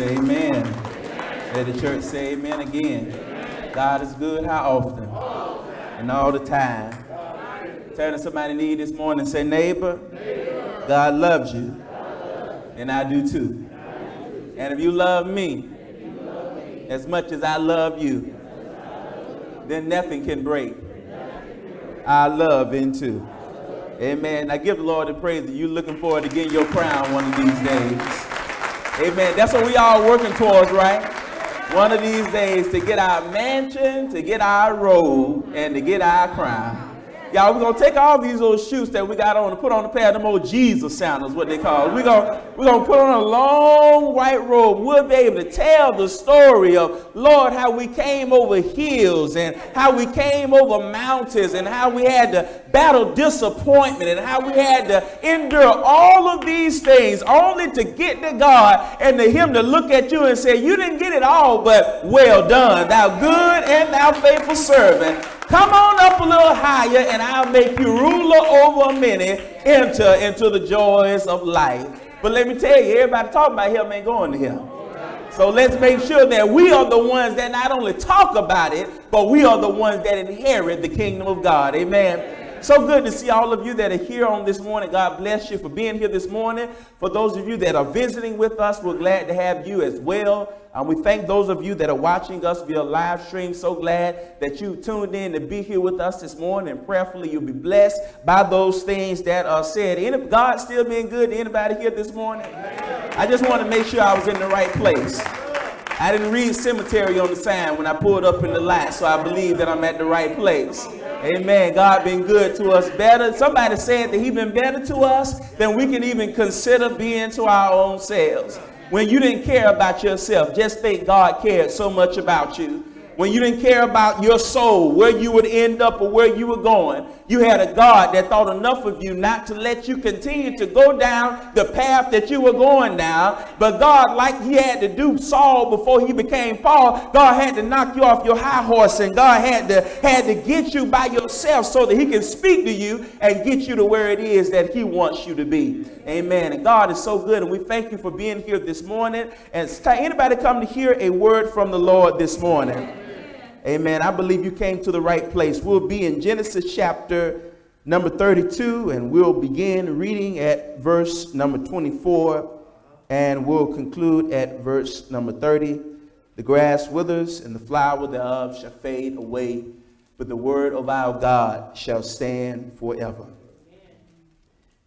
say amen. Let the church say amen again. God is good how often? And all the time. Turn to somebody need this morning say, neighbor, God loves you. And I do too. And if you love me as much as I love you, then nothing can break our love into. Amen. I give the Lord the praise that you're looking forward to getting your crown one of these days. Amen. That's what we all working towards, right? One of these days to get our mansion, to get our robe, and to get our crown. Y'all, we're gonna take all these little shoes that we got on and put on a pair of them old Jesus sandals, what they call. We're gonna we're gonna put on a long white robe. We'll be able to tell the story of Lord how we came over hills and how we came over mountains and how we had to battle disappointment and how we had to endure all of these things only to get to God and to Him to look at you and say, You didn't get it all, but well done, thou good and thou faithful servant. Come on up a little higher and I'll make you ruler over a minute. Enter into the joys of life. But let me tell you, everybody talking about him ain't going to him. So let's make sure that we are the ones that not only talk about it, but we are the ones that inherit the kingdom of God. Amen. So good to see all of you that are here on this morning. God bless you for being here this morning. For those of you that are visiting with us, we're glad to have you as well. And we thank those of you that are watching us via live stream. So glad that you tuned in to be here with us this morning. Prayerfully, you'll be blessed by those things that are said. Any, God still being good to anybody here this morning? I just want to make sure I was in the right place. I didn't read cemetery on the sign when I pulled up in the lot, so I believe that I'm at the right place. Amen. God been good to us better. Somebody said that he been better to us than we can even consider being to our own selves. When you didn't care about yourself, just think God cared so much about you when you didn't care about your soul, where you would end up or where you were going, you had a God that thought enough of you not to let you continue to go down the path that you were going down. But God, like he had to do Saul before he became Paul, God had to knock you off your high horse and God had to, had to get you by yourself so that he can speak to you and get you to where it is that he wants you to be. Amen. And God is so good. And we thank you for being here this morning. And anybody come to hear a word from the Lord this morning? Amen. I believe you came to the right place. We'll be in Genesis chapter number 32, and we'll begin reading at verse number 24, and we'll conclude at verse number 30. The grass withers, and the flower thereof shall fade away, but the word of our God shall stand forever.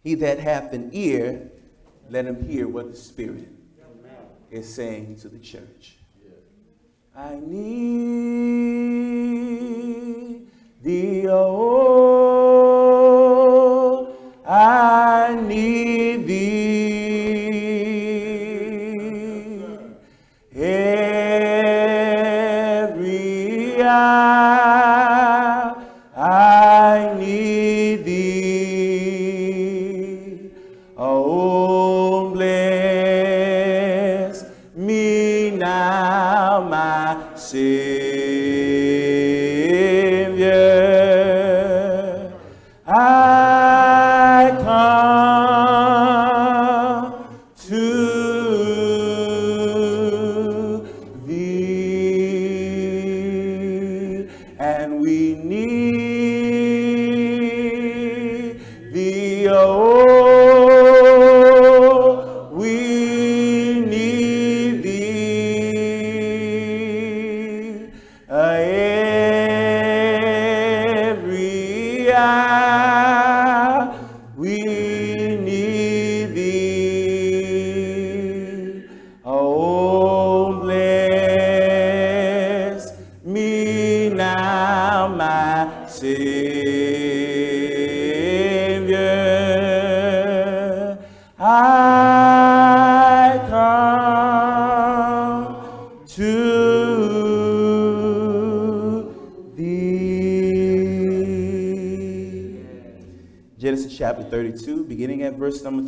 He that hath an ear, let him hear what the Spirit is saying to the church. I need thee, oh,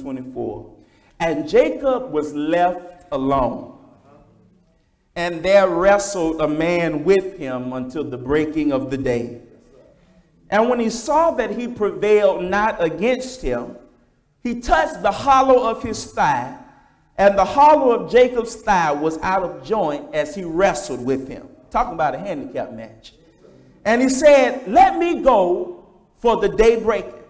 24. And Jacob was left alone, and there wrestled a man with him until the breaking of the day. And when he saw that he prevailed not against him, he touched the hollow of his thigh, and the hollow of Jacob's thigh was out of joint as he wrestled with him. Talking about a handicap match. And he said, Let me go, for the day breaketh.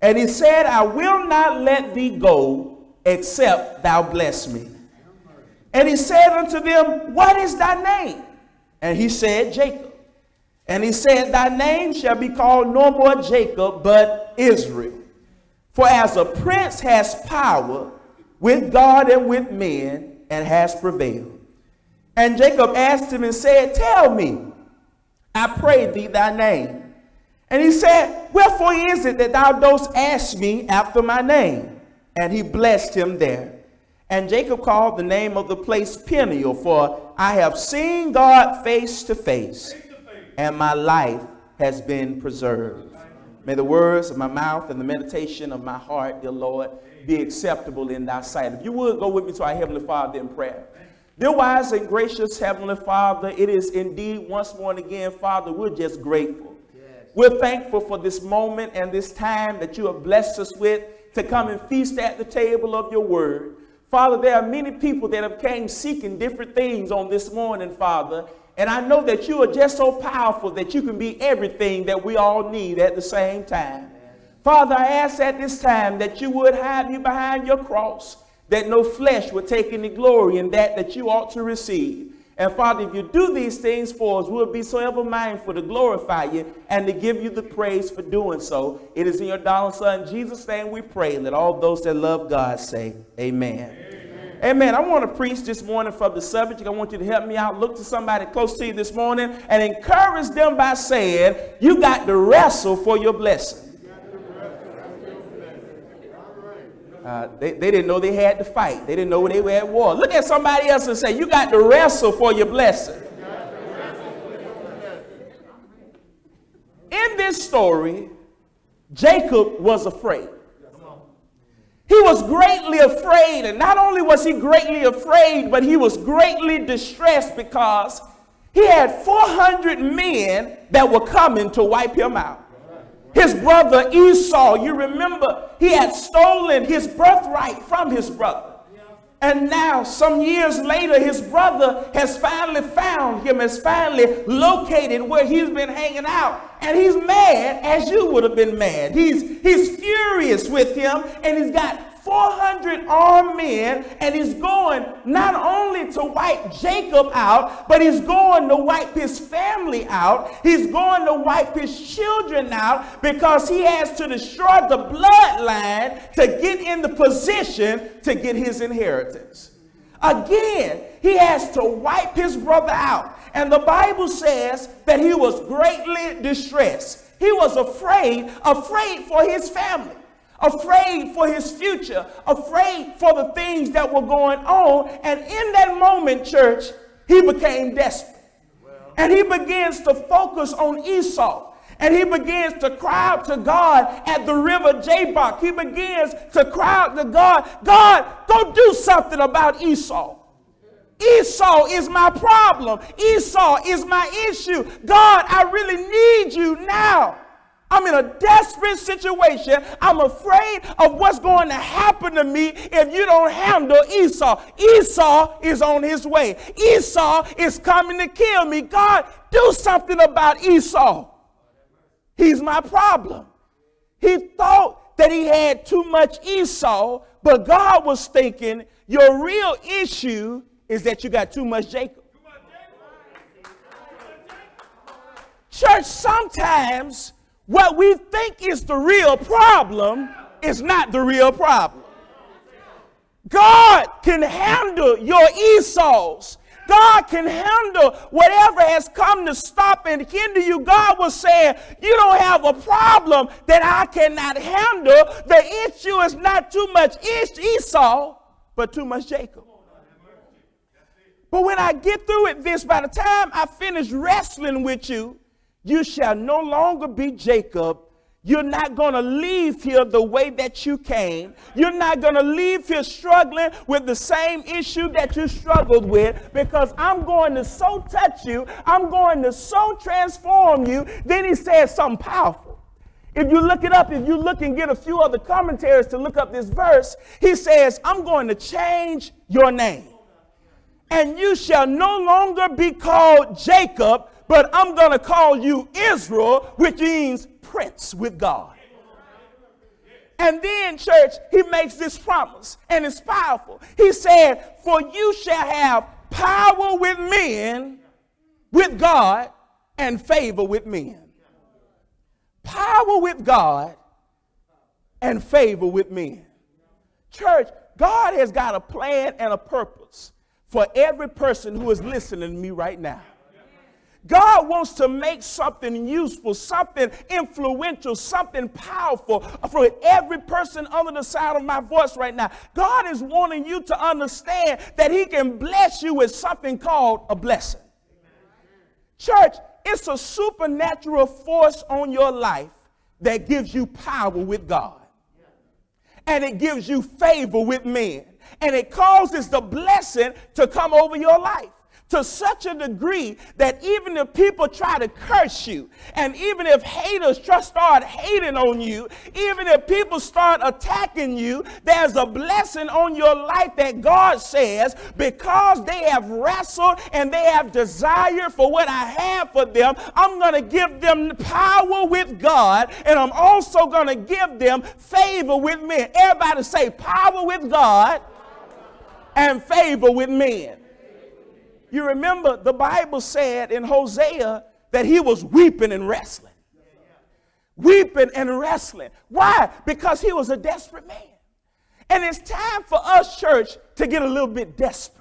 And he said, I will not let thee go, except thou bless me. And he said unto them, What is thy name? And he said, Jacob. And he said, Thy name shall be called no more Jacob, but Israel. For as a prince has power with God and with men, and has prevailed. And Jacob asked him and said, Tell me, I pray thee thy name. And he said, Wherefore is it that thou dost ask me after my name? And he blessed him there. And Jacob called the name of the place Peniel, for I have seen God face to face, and my life has been preserved. May the words of my mouth and the meditation of my heart, dear Lord, be acceptable in thy sight. If you would go with me to our Heavenly Father in prayer. Dear wise and gracious Heavenly Father, it is indeed once more and again, Father, we're just grateful. We're thankful for this moment and this time that you have blessed us with to come and feast at the table of your word. Father, there are many people that have came seeking different things on this morning, Father. And I know that you are just so powerful that you can be everything that we all need at the same time. Father, I ask at this time that you would hide me behind your cross, that no flesh would take any glory in that that you ought to receive. And Father, if you do these things for us, we'll be so ever mindful to glorify you and to give you the praise for doing so. It is in your darling Son, Jesus' name, we pray. And let all those that love God say, Amen. Amen. Amen. I want to preach this morning from the subject. I want you to help me out. Look to somebody close to you this morning and encourage them by saying, You got to wrestle for your blessing. Uh, they, they didn't know they had to fight. They didn't know they were at war. Look at somebody else and say, You got to wrestle for your blessing. In this story, Jacob was afraid. He was greatly afraid, and not only was he greatly afraid, but he was greatly distressed because he had 400 men that were coming to wipe him out. His brother Esau, you remember, he had stolen his birthright from his brother. And now, some years later, his brother has finally found him, has finally located where he's been hanging out. And he's mad, as you would have been mad. He's, he's furious with him, and he's got 400 armed men, and he's going not only to wipe Jacob out, but he's going to wipe his family out. He's going to wipe his children out because he has to destroy the bloodline to get in the position to get his inheritance. Again, he has to wipe his brother out. And the Bible says that he was greatly distressed. He was afraid, afraid for his family afraid for his future, afraid for the things that were going on. And in that moment, church, he became desperate. And he begins to focus on Esau. And he begins to cry out to God at the river Jabbok. He begins to cry out to God, God, go do something about Esau. Esau is my problem. Esau is my issue. God, I really need you now. I'm in a desperate situation. I'm afraid of what's going to happen to me if you don't handle Esau. Esau is on his way. Esau is coming to kill me. God, do something about Esau. He's my problem. He thought that he had too much Esau, but God was thinking your real issue is that you got too much Jacob. Church, sometimes what we think is the real problem is not the real problem. God can handle your Esau's. God can handle whatever has come to stop and hinder you. God was saying, You don't have a problem that I cannot handle. The issue is not too much Esau, but too much Jacob. But when I get through with this, by the time I finish wrestling with you, you shall no longer be Jacob. You're not going to leave here the way that you came. You're not going to leave here struggling with the same issue that you struggled with because I'm going to so touch you. I'm going to so transform you. Then he says something powerful. If you look it up, if you look and get a few other commentaries to look up this verse, he says, I'm going to change your name. And you shall no longer be called Jacob, but I'm going to call you Israel, which means prince with God. And then, church, he makes this promise, and it's powerful. He said, For you shall have power with men, with God, and favor with men. Power with God and favor with men. Church, God has got a plan and a purpose for every person who is listening to me right now. God wants to make something useful, something influential, something powerful for every person under the sound of my voice right now. God is wanting you to understand that He can bless you with something called a blessing. Church, it's a supernatural force on your life that gives you power with God. And it gives you favor with men. And it causes the blessing to come over your life to such a degree that even if people try to curse you, and even if haters just start hating on you, even if people start attacking you, there's a blessing on your life that God says because they have wrestled and they have desire for what I have for them, I'm going to give them power with God, and I'm also going to give them favor with men. Everybody say power with God and favor with men. You remember the Bible said in Hosea that he was weeping and wrestling. Weeping and wrestling. Why? Because he was a desperate man. And it's time for us, church, to get a little bit desperate.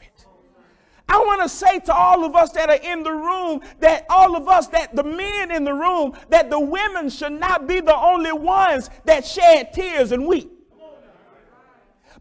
I want to say to all of us that are in the room that all of us, that the men in the room, that the women should not be the only ones that shed tears and weep.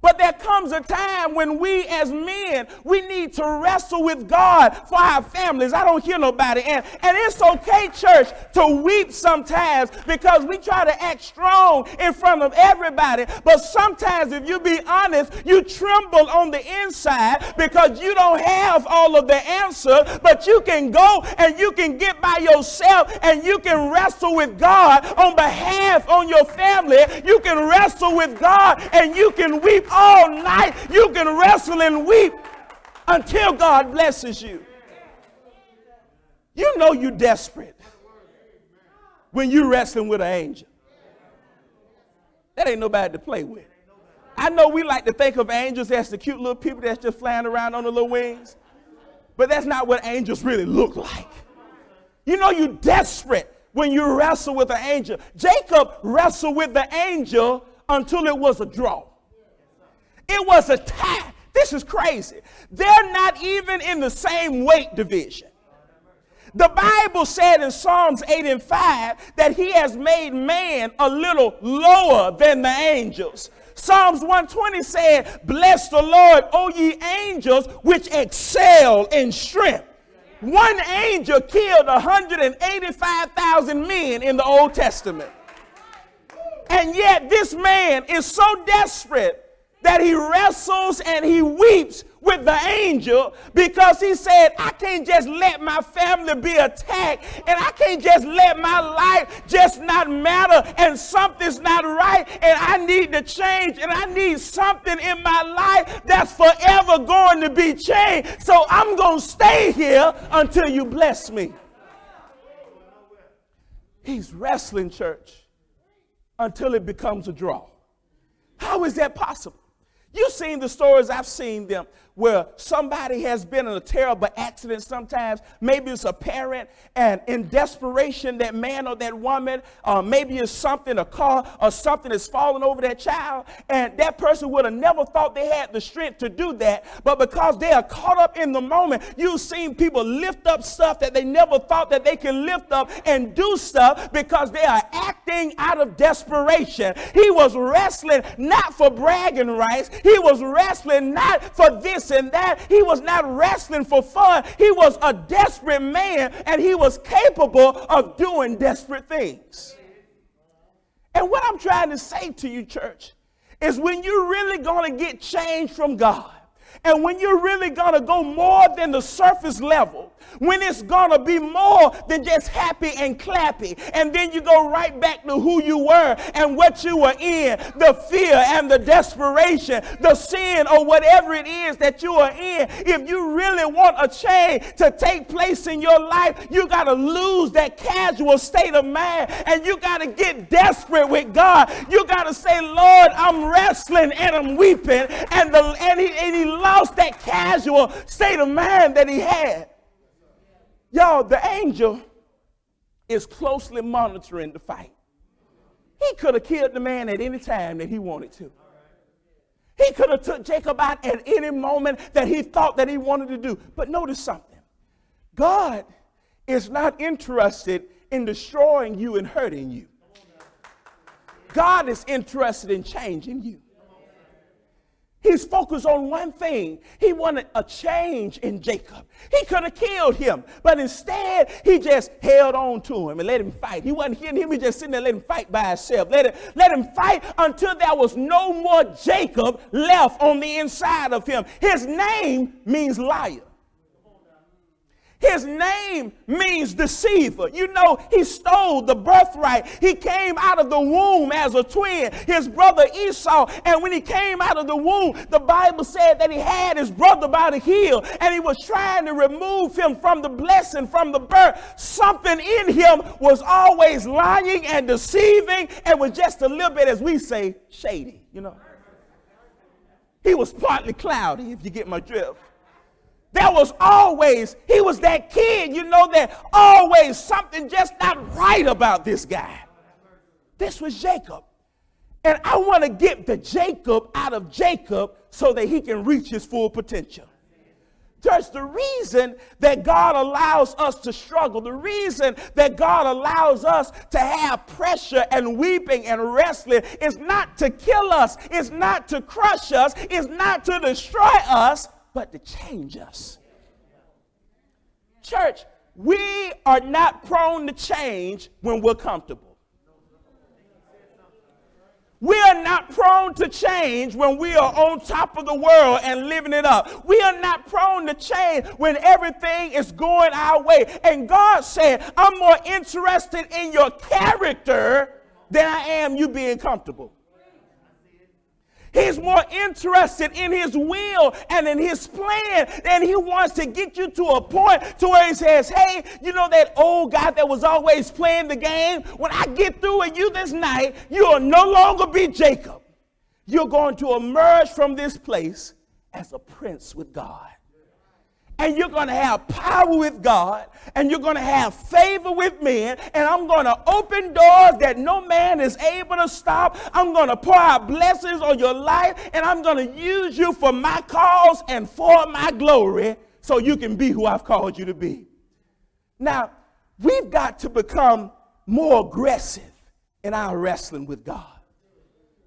But there comes a time when we as men, we need to wrestle with God for our families. I don't hear nobody. And, and it's okay, church, to weep sometimes because we try to act strong in front of everybody. But sometimes, if you be honest, you tremble on the inside because you don't have all of the answers. But you can go and you can get by yourself and you can wrestle with God on behalf on your family. You can wrestle with God and you can weep all night. You can wrestle and weep until God blesses you. You know you're desperate when you're wrestling with an angel. That ain't nobody to play with. I know we like to think of angels as the cute little people that's just flying around on the little wings, but that's not what angels really look like. You know you're desperate when you wrestle with an angel. Jacob wrestled with the angel until it was a draw. It was a tie. This is crazy. They're not even in the same weight division. The Bible said in Psalms 8 and 5 that he has made man a little lower than the angels. Psalms 120 said, Bless the Lord, O ye angels, which excel in strength. One angel killed 185,000 men in the Old Testament. And yet, this man is so desperate that he wrestles and he weeps with the angel because he said, I can't just let my family be attacked and I can't just let my life just not matter and something's not right and I need to change and I need something in my life that's forever going to be changed. So I'm going to stay here until you bless me. He's wrestling church until it becomes a draw. How is that possible? You've seen the stories, I've seen them, where somebody has been in a terrible accident sometimes. Maybe it's a parent, and in desperation, that man or that woman, uh, maybe it's something, a car or something is falling over that child, and that person would have never thought they had the strength to do that. But because they are caught up in the moment, you've seen people lift up stuff that they never thought that they can lift up and do stuff because they are acting out of desperation. He was wrestling not for bragging rights, he was wrestling not for this this and that. He was not wrestling for fun. He was a desperate man and he was capable of doing desperate things. And what I'm trying to say to you, church, is when you're really going to get change from God, and when you're really going to go more than the surface level, when it's gonna be more than just happy and clappy. And then you go right back to who you were and what you were in the fear and the desperation, the sin or whatever it is that you are in. If you really want a change to take place in your life, you got to lose that casual state of mind and you got to get desperate with God. You got to say, Lord, I'm wrestling and I'm weeping. And, the, and, he, and he lost that casual state of mind that he had. Y'all, the angel is closely monitoring the fight. He could have killed the man at any time that he wanted to. He could have took Jacob out at any moment that he thought that he wanted to do. But notice something. God is not interested in destroying you and hurting you. God is interested in changing you. He's focused on one thing. He wanted a change in Jacob. He could have killed him, but instead he just held on to him and let him fight. He wasn't hitting him, he just sitting there let him fight by himself. Let, it, let him fight until there was no more Jacob left on the inside of him. His name means liar. His name means deceiver. You know, he stole the birthright. He came out of the womb as a twin, his brother Esau. And when he came out of the womb, the Bible said that he had his brother by the heel and he was trying to remove him from the blessing, from the birth. Something in him was always lying and deceiving and was just a little bit, as we say, shady, you know. He was partly cloudy, if you get my drift. There was always, he was that kid, you know, that always something just not right about this guy. This was Jacob. And I want to get the Jacob out of Jacob so that he can reach his full potential. There's the reason that God allows us to struggle, the reason that God allows us to have pressure and weeping and wrestling is not to kill us, it's not to crush us, it's not to destroy us, but to change us. Church, we are not prone to change when we're comfortable. We are not prone to change when we are on top of the world and living it up. We are not prone to change when everything is going our way. And God said, I'm more interested in your character than I am you being comfortable. He's more interested in his will and in his plan. And he wants to get you to a point to where he says, hey, you know that old guy that was always playing the game? When I get through with you this night, you'll no longer be Jacob. You're going to emerge from this place as a prince with God and you're going to have power with God, and you're going to have favor with men, and I'm going to open doors that no man is able to stop. I'm going to pour out blessings on your life, and I'm going to use you for my cause and for my glory so you can be who I've called you to be. Now, we've got to become more aggressive in our wrestling with God.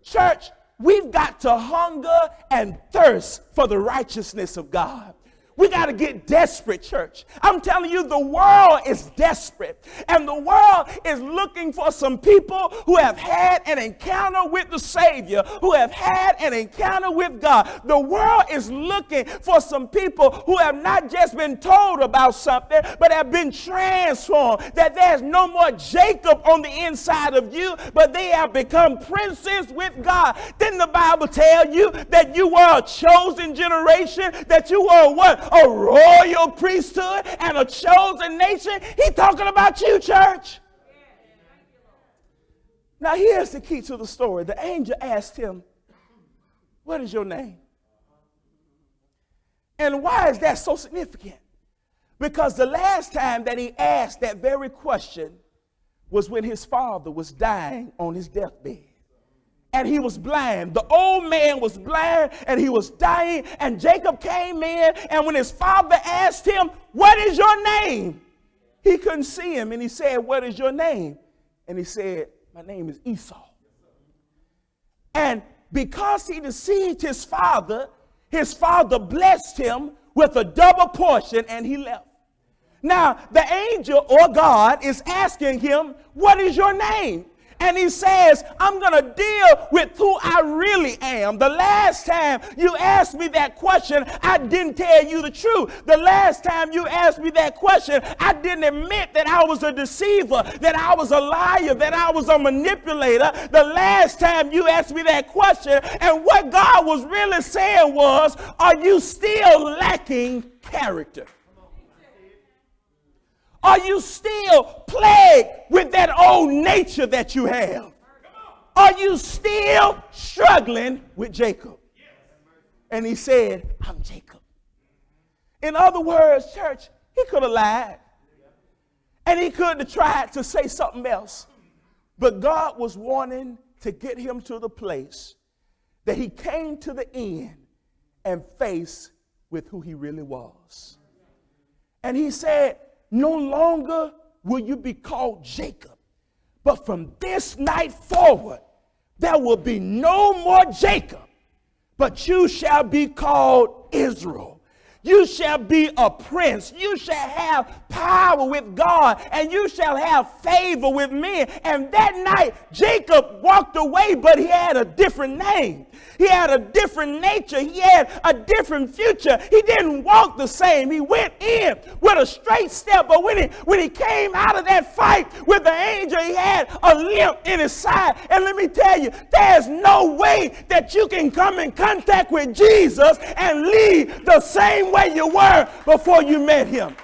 Church, we've got to hunger and thirst for the righteousness of God. We got to get desperate, church. I'm telling you, the world is desperate. And the world is looking for some people who have had an encounter with the Savior, who have had an encounter with God. The world is looking for some people who have not just been told about something, but have been transformed. That there's no more Jacob on the inside of you, but they have become princes with God. Didn't the Bible tell you that you were a chosen generation, that you were what? A royal priesthood and a chosen nation. He's talking about you, church. Now, here's the key to the story. The angel asked him, What is your name? And why is that so significant? Because the last time that he asked that very question was when his father was dying on his deathbed and he was blind. The old man was blind and he was dying. And Jacob came in, and when his father asked him, What is your name? He couldn't see him, and he said, What is your name? And he said, My name is Esau. And because he deceived his father, his father blessed him with a double portion and he left. Now, the angel or God is asking him, What is your name? And he says, I'm going to deal with who I really am. The last time you asked me that question, I didn't tell you the truth. The last time you asked me that question, I didn't admit that I was a deceiver, that I was a liar, that I was a manipulator. The last time you asked me that question, and what God was really saying was, Are you still lacking character? Are you still plagued with that old nature that you have? Are you still struggling with Jacob? And he said, I'm Jacob. In other words, church, he could have lied. And he could have tried to say something else. But God was wanting to get him to the place that he came to the end and faced with who he really was. And he said, no longer will you be called Jacob, but from this night forward, there will be no more Jacob, but you shall be called Israel. You shall be a prince. You shall have power with God, and you shall have favor with men. And that night, Jacob walked away, but he had a different name. He had a different nature. He had a different future. He didn't walk the same. He went in with a straight step, but when he, when he came out of that fight with the angel, he had a limp in his side. And let me tell you, there's no way that you can come in contact with Jesus and leave the same way you were before you met him.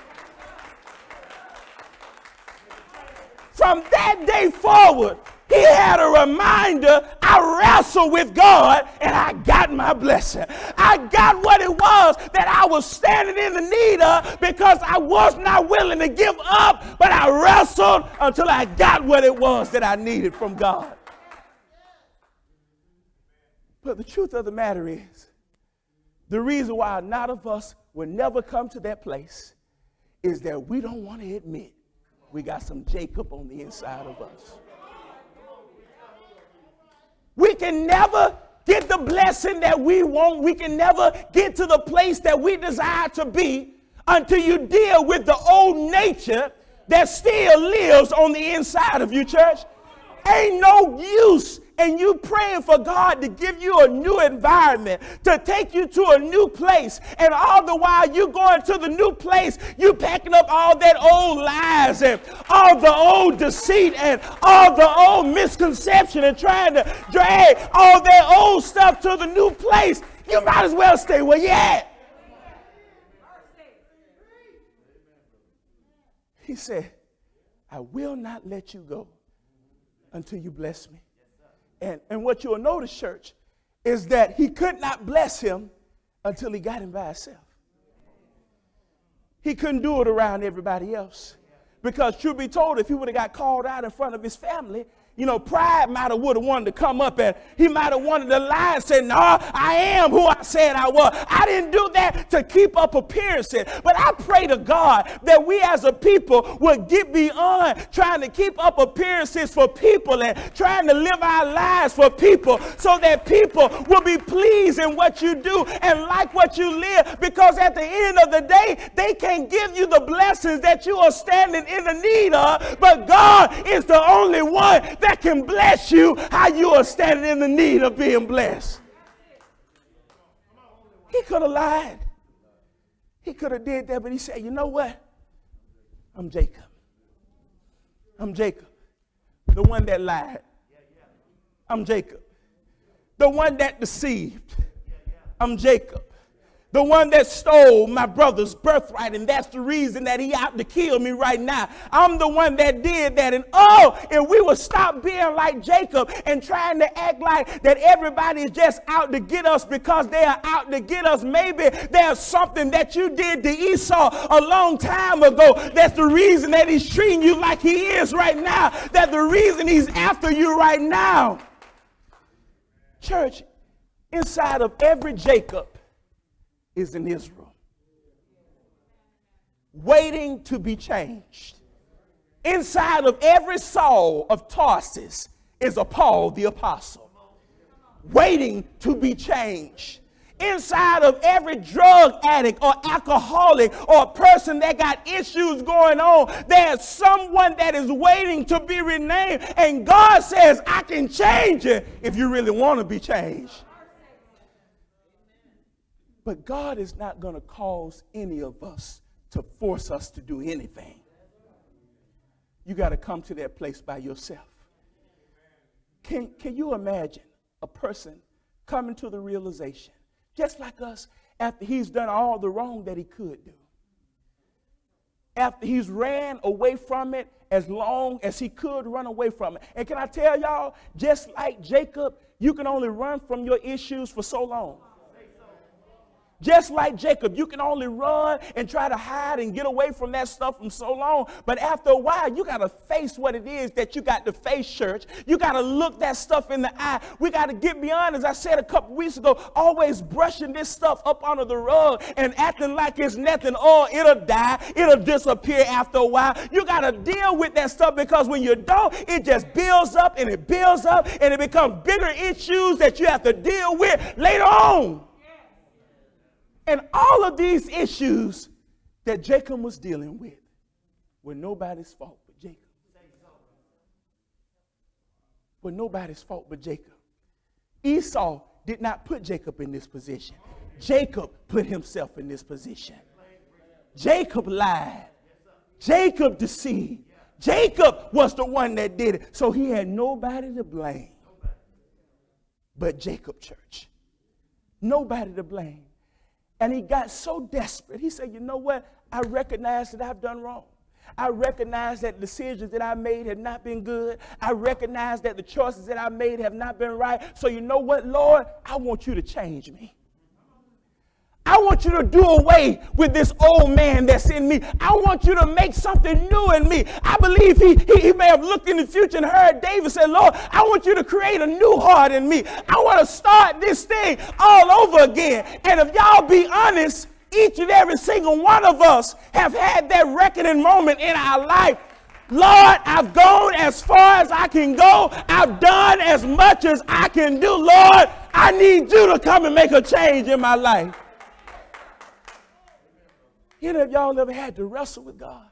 From that day forward, he had a reminder I wrestled with God and I got my blessing. I got what it was that I was standing in the need of because I was not willing to give up, but I wrestled until I got what it was that I needed from God. But the truth of the matter is, the reason why not of us will never come to that place is that we don't want to admit we got some Jacob on the inside of us. We can never get the blessing that we want. We can never get to the place that we desire to be until you deal with the old nature that still lives on the inside of you, church. Ain't no use and you praying for God to give you a new environment, to take you to a new place. And all the while you going to the new place, you packing up all that old lies and all the old deceit and all the old misconception and trying to drag all that old stuff to the new place. You might as well stay where you at. He said, I will not let you go until you bless me. And, and what you'll notice, church, is that he could not bless him until he got him by himself. He couldn't do it around everybody else. Because, truth be told, if he would have got called out in front of his family, you know, pride might have would have wanted to come up and he might have wanted to lie and say, no, I am who I said I was. I didn't do that to keep up appearances. But I pray to God that we as a people would get beyond trying to keep up appearances for people and trying to live our lives for people so that people will be pleased in what you do and like what you live. Because at the end of the day, they can't give you the blessings that you are standing in the need of. But God is the only one that can bless you how you are standing in the need of being blessed. He could have lied. He could have did that, but he said, you know what? I'm Jacob. I'm Jacob, the one that lied. I'm Jacob, the one that deceived. I'm Jacob, the one that stole my brother's birthright, and that's the reason that he out to kill me right now. I'm the one that did that. And oh, if we would stop being like Jacob and trying to act like that everybody is just out to get us because they are out to get us, maybe there's something that you did to Esau a long time ago. That's the reason that he's treating you like he is right now. That the reason he's after you right now. Church, inside of every Jacob is in Israel, waiting to be changed. Inside of every Saul of Tarsus is a Paul the apostle, waiting to be changed. Inside of every drug addict or alcoholic or person that got issues going on, there's someone that is waiting to be renamed. And God says, I can change it if you really want to be changed. But God is not going to cause any of us to force us to do anything. You got to come to that place by yourself. Can, can you imagine a person coming to the realization, just like us, after he's done all the wrong that he could do? After he's ran away from it as long as he could run away from it. And can I tell y'all, just like Jacob, you can only run from your issues for so long. Just like Jacob, you can only run and try to hide and get away from that stuff from so long. But after a while, you got to face what it is that you got to face, church. You got to look that stuff in the eye. We got to get beyond, as I said a couple weeks ago, always brushing this stuff up under the rug and acting like it's nothing. Oh, it'll die. It'll disappear after a while. You got to deal with that stuff because when you don't, it just builds up and it builds up and it becomes bigger issues that you have to deal with later on. And all of these issues that Jacob was dealing with were nobody's fault but Jacob. Were nobody's fault but Jacob. Esau did not put Jacob in this position. Jacob put himself in this position. Jacob lied. Jacob deceived. Jacob was the one that did it. So he had nobody to blame but Jacob church. Nobody to blame. And he got so desperate. He said, You know what? I recognize that I've done wrong. I recognize that decisions that I made have not been good. I recognize that the choices that I made have not been right. So, you know what, Lord? I want you to change me. I want you to do away with this old man that's in me. I want you to make something new in me. I believe he, he, he, may have looked in the future and heard David say, Lord, I want you to create a new heart in me. I want to start this thing all over again. And if y'all be honest, each and every single one of us have had that reckoning moment in our life. Lord, I've gone as far as I can go. I've done as much as I can do. Lord, I need you to come and make a change in my life. Any of y'all ever had to wrestle with God?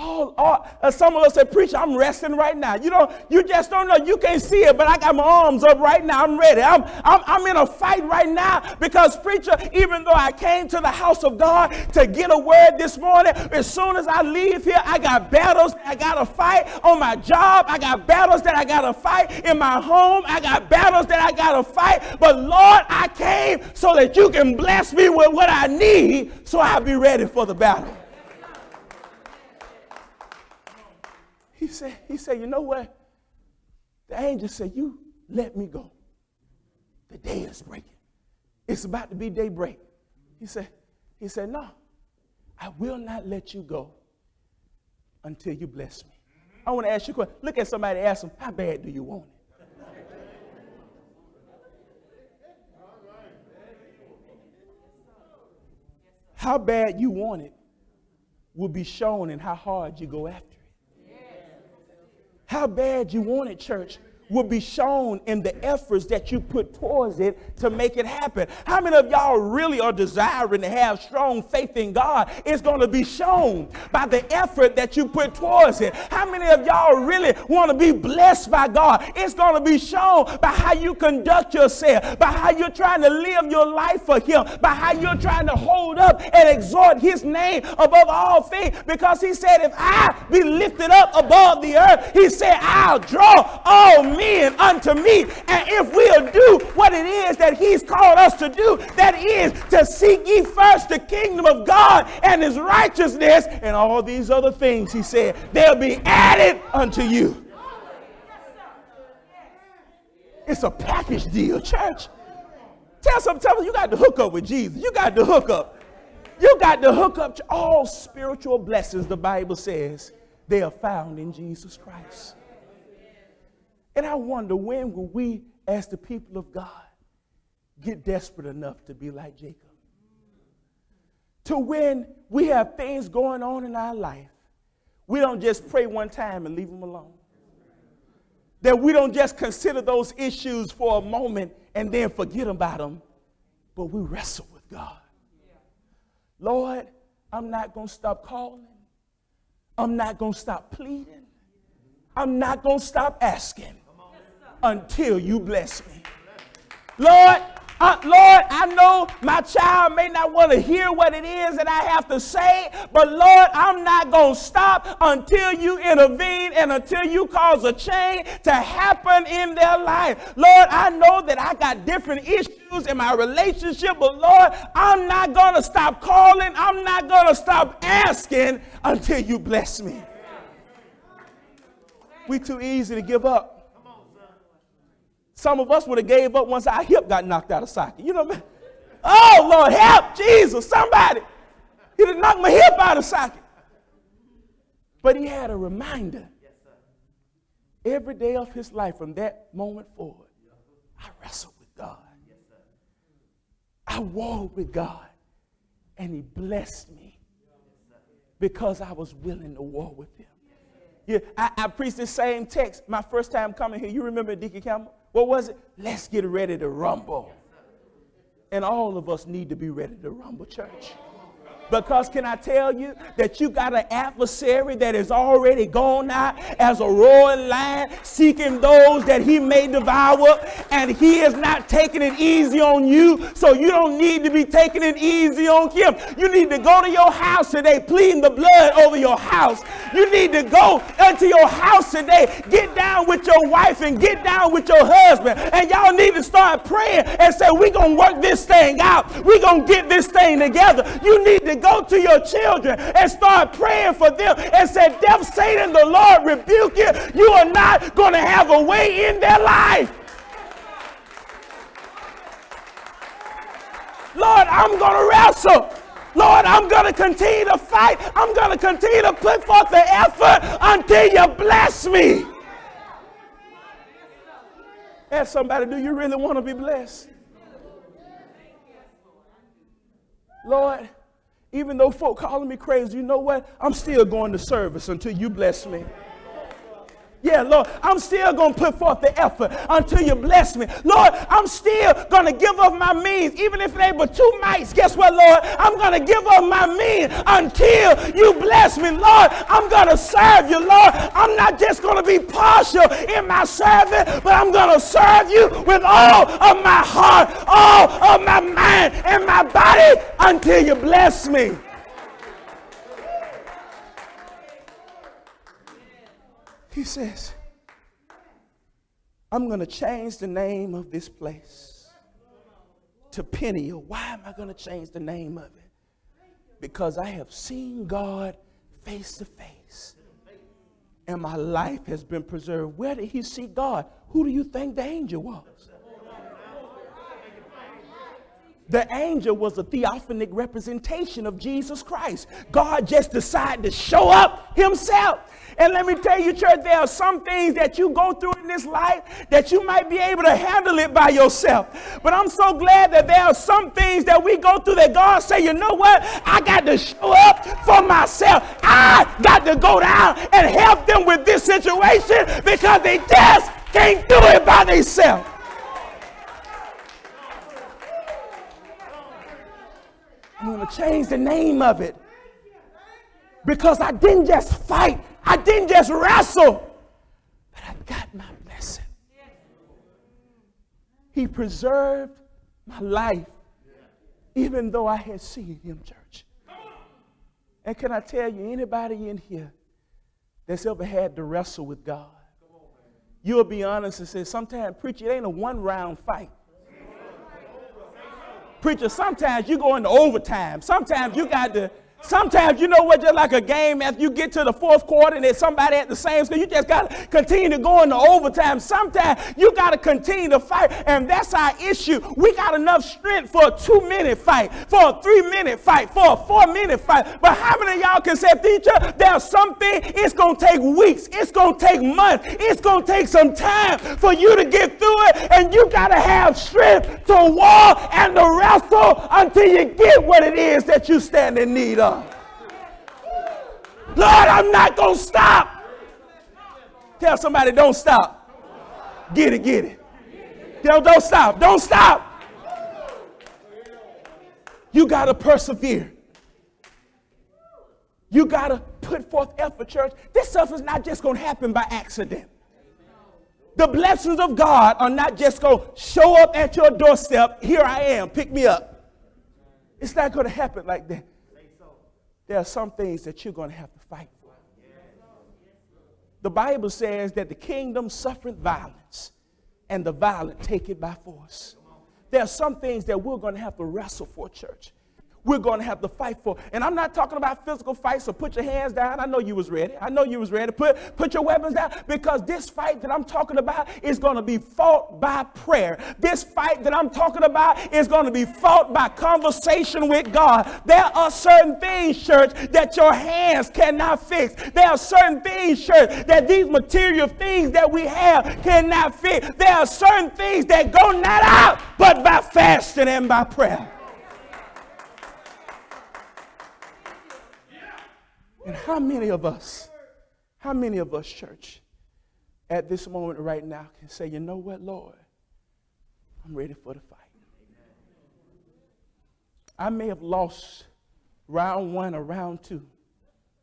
Oh, oh uh, some of us say, preacher, I'm resting right now. You know, you just don't know. You can't see it, but I got my arms up right now. I'm ready. I'm, I'm, I'm in a fight right now because, preacher, even though I came to the house of God to get a word this morning, as soon as I leave here, I got battles I got to fight on my job. I got battles that I got to fight in my home. I got battles that I got to fight. But, Lord, I came so that you can bless me with what I need so I'll be ready for the battle. He said, he said, you know what? The angel said, you let me go. The day is breaking. It's about to be daybreak. He said, he said, no, I will not let you go until you bless me. I want to ask you a question. Look at somebody ask them, how bad do you want it? How bad you want it will be shown in how hard you go after how bad you want it, church, will be shown in the efforts that you put towards it to make it happen. How many of y'all really are desiring to have strong faith in God? It's going to be shown by the effort that you put towards it. How many of y'all really want to be blessed by God? It's going to be shown by how you conduct yourself, by how you're trying to live your life for Him, by how you're trying to hold up and exhort His name above all things. Because He said, if I be lifted up above the earth, He said, I'll draw all men unto me. And if we'll do what it is that he's called us to do, that is to seek ye first the kingdom of God and his righteousness and all these other things, he said, they'll be added unto you. It's a package deal, church. Tell some, tell them you got to hook up with Jesus. You got to hook up. You got to hook up to all spiritual blessings, the Bible says, they are found in Jesus Christ. And I wonder when will we, as the people of God, get desperate enough to be like Jacob? To when we have things going on in our life, we don't just pray one time and leave them alone. That we don't just consider those issues for a moment and then forget about them, but we wrestle with God. Lord, I'm not going to stop calling. I'm not going to stop pleading. I'm not going to stop asking until you bless me. Lord, uh, Lord, I know my child may not want to hear what it is that I have to say, but Lord, I'm not going to stop until you intervene and until you cause a change to happen in their life. Lord, I know that I got different issues in my relationship, but Lord, I'm not going to stop calling. I'm not going to stop asking until you bless me. We too easy to give up. Some of us would have gave up once our hip got knocked out of socket. You know what I mean? Oh, Lord, help, Jesus, somebody. He done knocked my hip out of socket. But he had a reminder every day of his life from that moment forward. I wrestled with God. I warred with God. And he blessed me because I was willing to war with him. Yeah, I, I preached the same text my first time coming here. You remember Dickie Campbell? What was it? Let's get ready to rumble. And all of us need to be ready to rumble, church. Because can I tell you that you got an adversary that is already gone out as a roaring lion seeking those that he may devour, and he is not taking it easy on you, so you don't need to be taking it easy on him. You need to go to your house today, pleading the blood over your house. You need to go into your house today, get down with your wife and get down with your husband, and y'all need to start praying and say, We're gonna work this thing out, we're gonna get this thing together. You need to go to your children and start praying for them and say, Death, Satan, the Lord rebuke you. You are not going to have a way in their life. Lord, I'm going to wrestle. Lord, I'm going to continue to fight. I'm going to continue to put forth the effort until you bless me. Ask somebody, do you really want to be blessed? Lord, even though folk calling me crazy, you know what? I'm still going to service until you bless me. Yeah, Lord, I'm still going to put forth the effort until you bless me. Lord, I'm still going to give up my means, even if they were two mites. Guess what, Lord? I'm going to give up my means until you bless me. Lord, I'm going to serve you, Lord. I'm not just going to be partial in my service, but I'm going to serve you with all of my heart, all of my mind, and my body until you bless me. He says, I'm going to change the name of this place to Peniel. Why am I going to change the name of it? Because I have seen God face to face. And my life has been preserved. Where did he see God? Who do you think the angel was? The angel was a theophanic representation of Jesus Christ. God just decided to show up himself. And let me tell you, church, there are some things that you go through in this life that you might be able to handle it by yourself. But I'm so glad that there are some things that we go through that God say, you know what? I got to show up for myself. I got to go down and help them with this situation because they just can't do it by themselves. I'm going to change the name of it because I didn't just fight, I didn't just wrestle, but I got my blessing. He preserved my life, even though I had seen him, church. And can I tell you, anybody in here that's ever had to wrestle with God, you'll be honest and say, sometimes, preacher, it ain't a one round fight. Preacher, sometimes you go into overtime. Sometimes you got to Sometimes you know what, just like a game, after you get to the fourth quarter and there's somebody at the same school, you just got to continue to go into overtime. Sometimes you got to continue to fight, and that's our issue. We got enough strength for a two minute fight, for a three minute fight, for a four minute fight. But how many y'all can say, teacher, there's something, it's going to take weeks, it's going to take months, it's going to take some time for you to get through it, and you got to have strength to war and to wrestle until you get what it is that you stand in need of. Lord, I'm not going to stop. Tell somebody, don't stop. Get it, get it. Don't, don't stop. Don't stop. You got to persevere. You got to put forth effort, church. This stuff is not just going to happen by accident. The blessings of God are not just going to show up at your doorstep. Here I am, pick me up. It's not going to happen like that. There are some things that you're going to have to fight for. The Bible says that the kingdom suffereth violence, and the violent take it by force. There are some things that we're going to have to wrestle for, church we're going to have to fight for. And I'm not talking about physical fights, so put your hands down. I know you was ready. I know you was ready. Put, put your weapons down because this fight that I'm talking about is going to be fought by prayer. This fight that I'm talking about is going to be fought by conversation with God. There are certain things, church, that your hands cannot fix. There are certain things, church, that these material things that we have cannot fix. There are certain things that go not out but by fasting and by prayer. And how many of us, how many of us, church, at this moment right now can say, you know what, Lord? I'm ready for the fight. I may have lost round one or round two,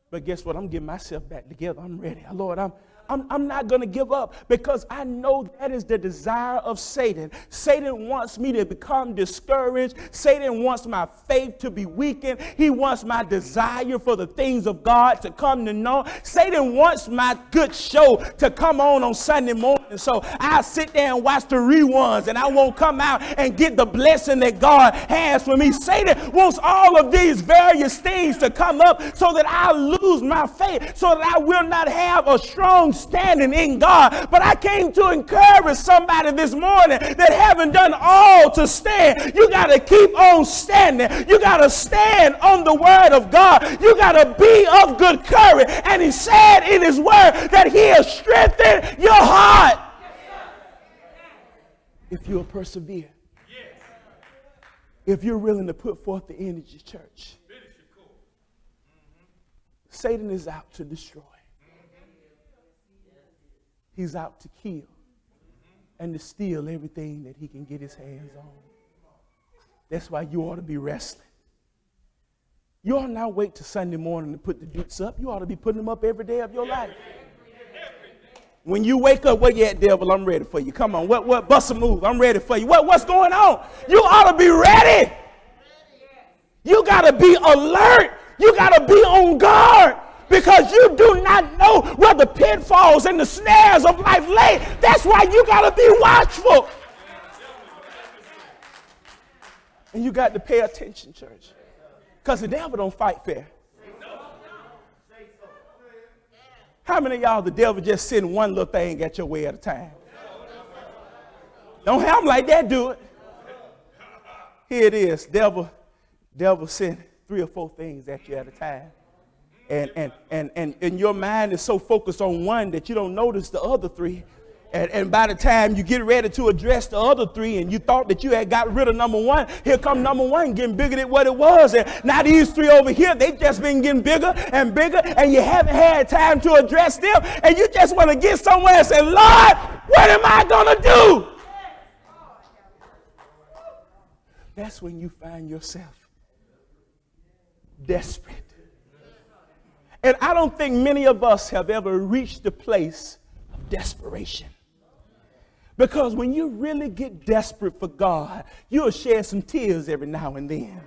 but guess what? I'm getting myself back together. I'm ready. Lord, I'm, I'm, I'm not going to give up because I know that is the desire of Satan. Satan wants me to become discouraged. Satan wants my faith to be weakened. He wants my desire for the things of God to come to know. Satan wants my good show to come on on Sunday morning. So I sit there and watch the reruns and I won't come out and get the blessing that God has for me. Satan wants all of these various things to come up so that I lose my faith, so that I will not have a strong standing in God. But I came to encourage somebody this morning that haven't done all to stand. You got to keep on standing. You got to stand on the word of God. You got to be of good courage. And he said in his word that he has strengthened your heart. If you'll persevere. Yes. If you're willing to put forth the energy, church. Satan is out to destroy. He's out to kill and to steal everything that he can get his hands on. That's why you ought to be wrestling. You ought not wait till Sunday morning to put the dukes up. You ought to be putting them up every day of your life. When you wake up, where you at, devil? I'm ready for you. Come on, what, what, bust a move. I'm ready for you. What, what's going on? You ought to be ready. You got to be alert. You got to be on guard because you do not know where the pitfalls and the snares of life lay. That's why you got to be watchful. And you got to pay attention, church. Because the devil don't fight fair. How many y'all the devil just send one little thing at your way at a time? Don't have them like that, do it. Here it is. Devil, devil send three or four things at you at a time and, and, and, and, and your mind is so focused on one that you don't notice the other three. And, and by the time you get ready to address the other three and you thought that you had got rid of number one, here come number one getting bigger than what it was. And now these three over here, they just been getting bigger and bigger and you haven't had time to address them. And you just want to get somewhere and say, Lord, what am I going to do? That's when you find yourself desperate and I don't think many of us have ever reached the place of desperation. Because when you really get desperate for God, you'll shed some tears every now and then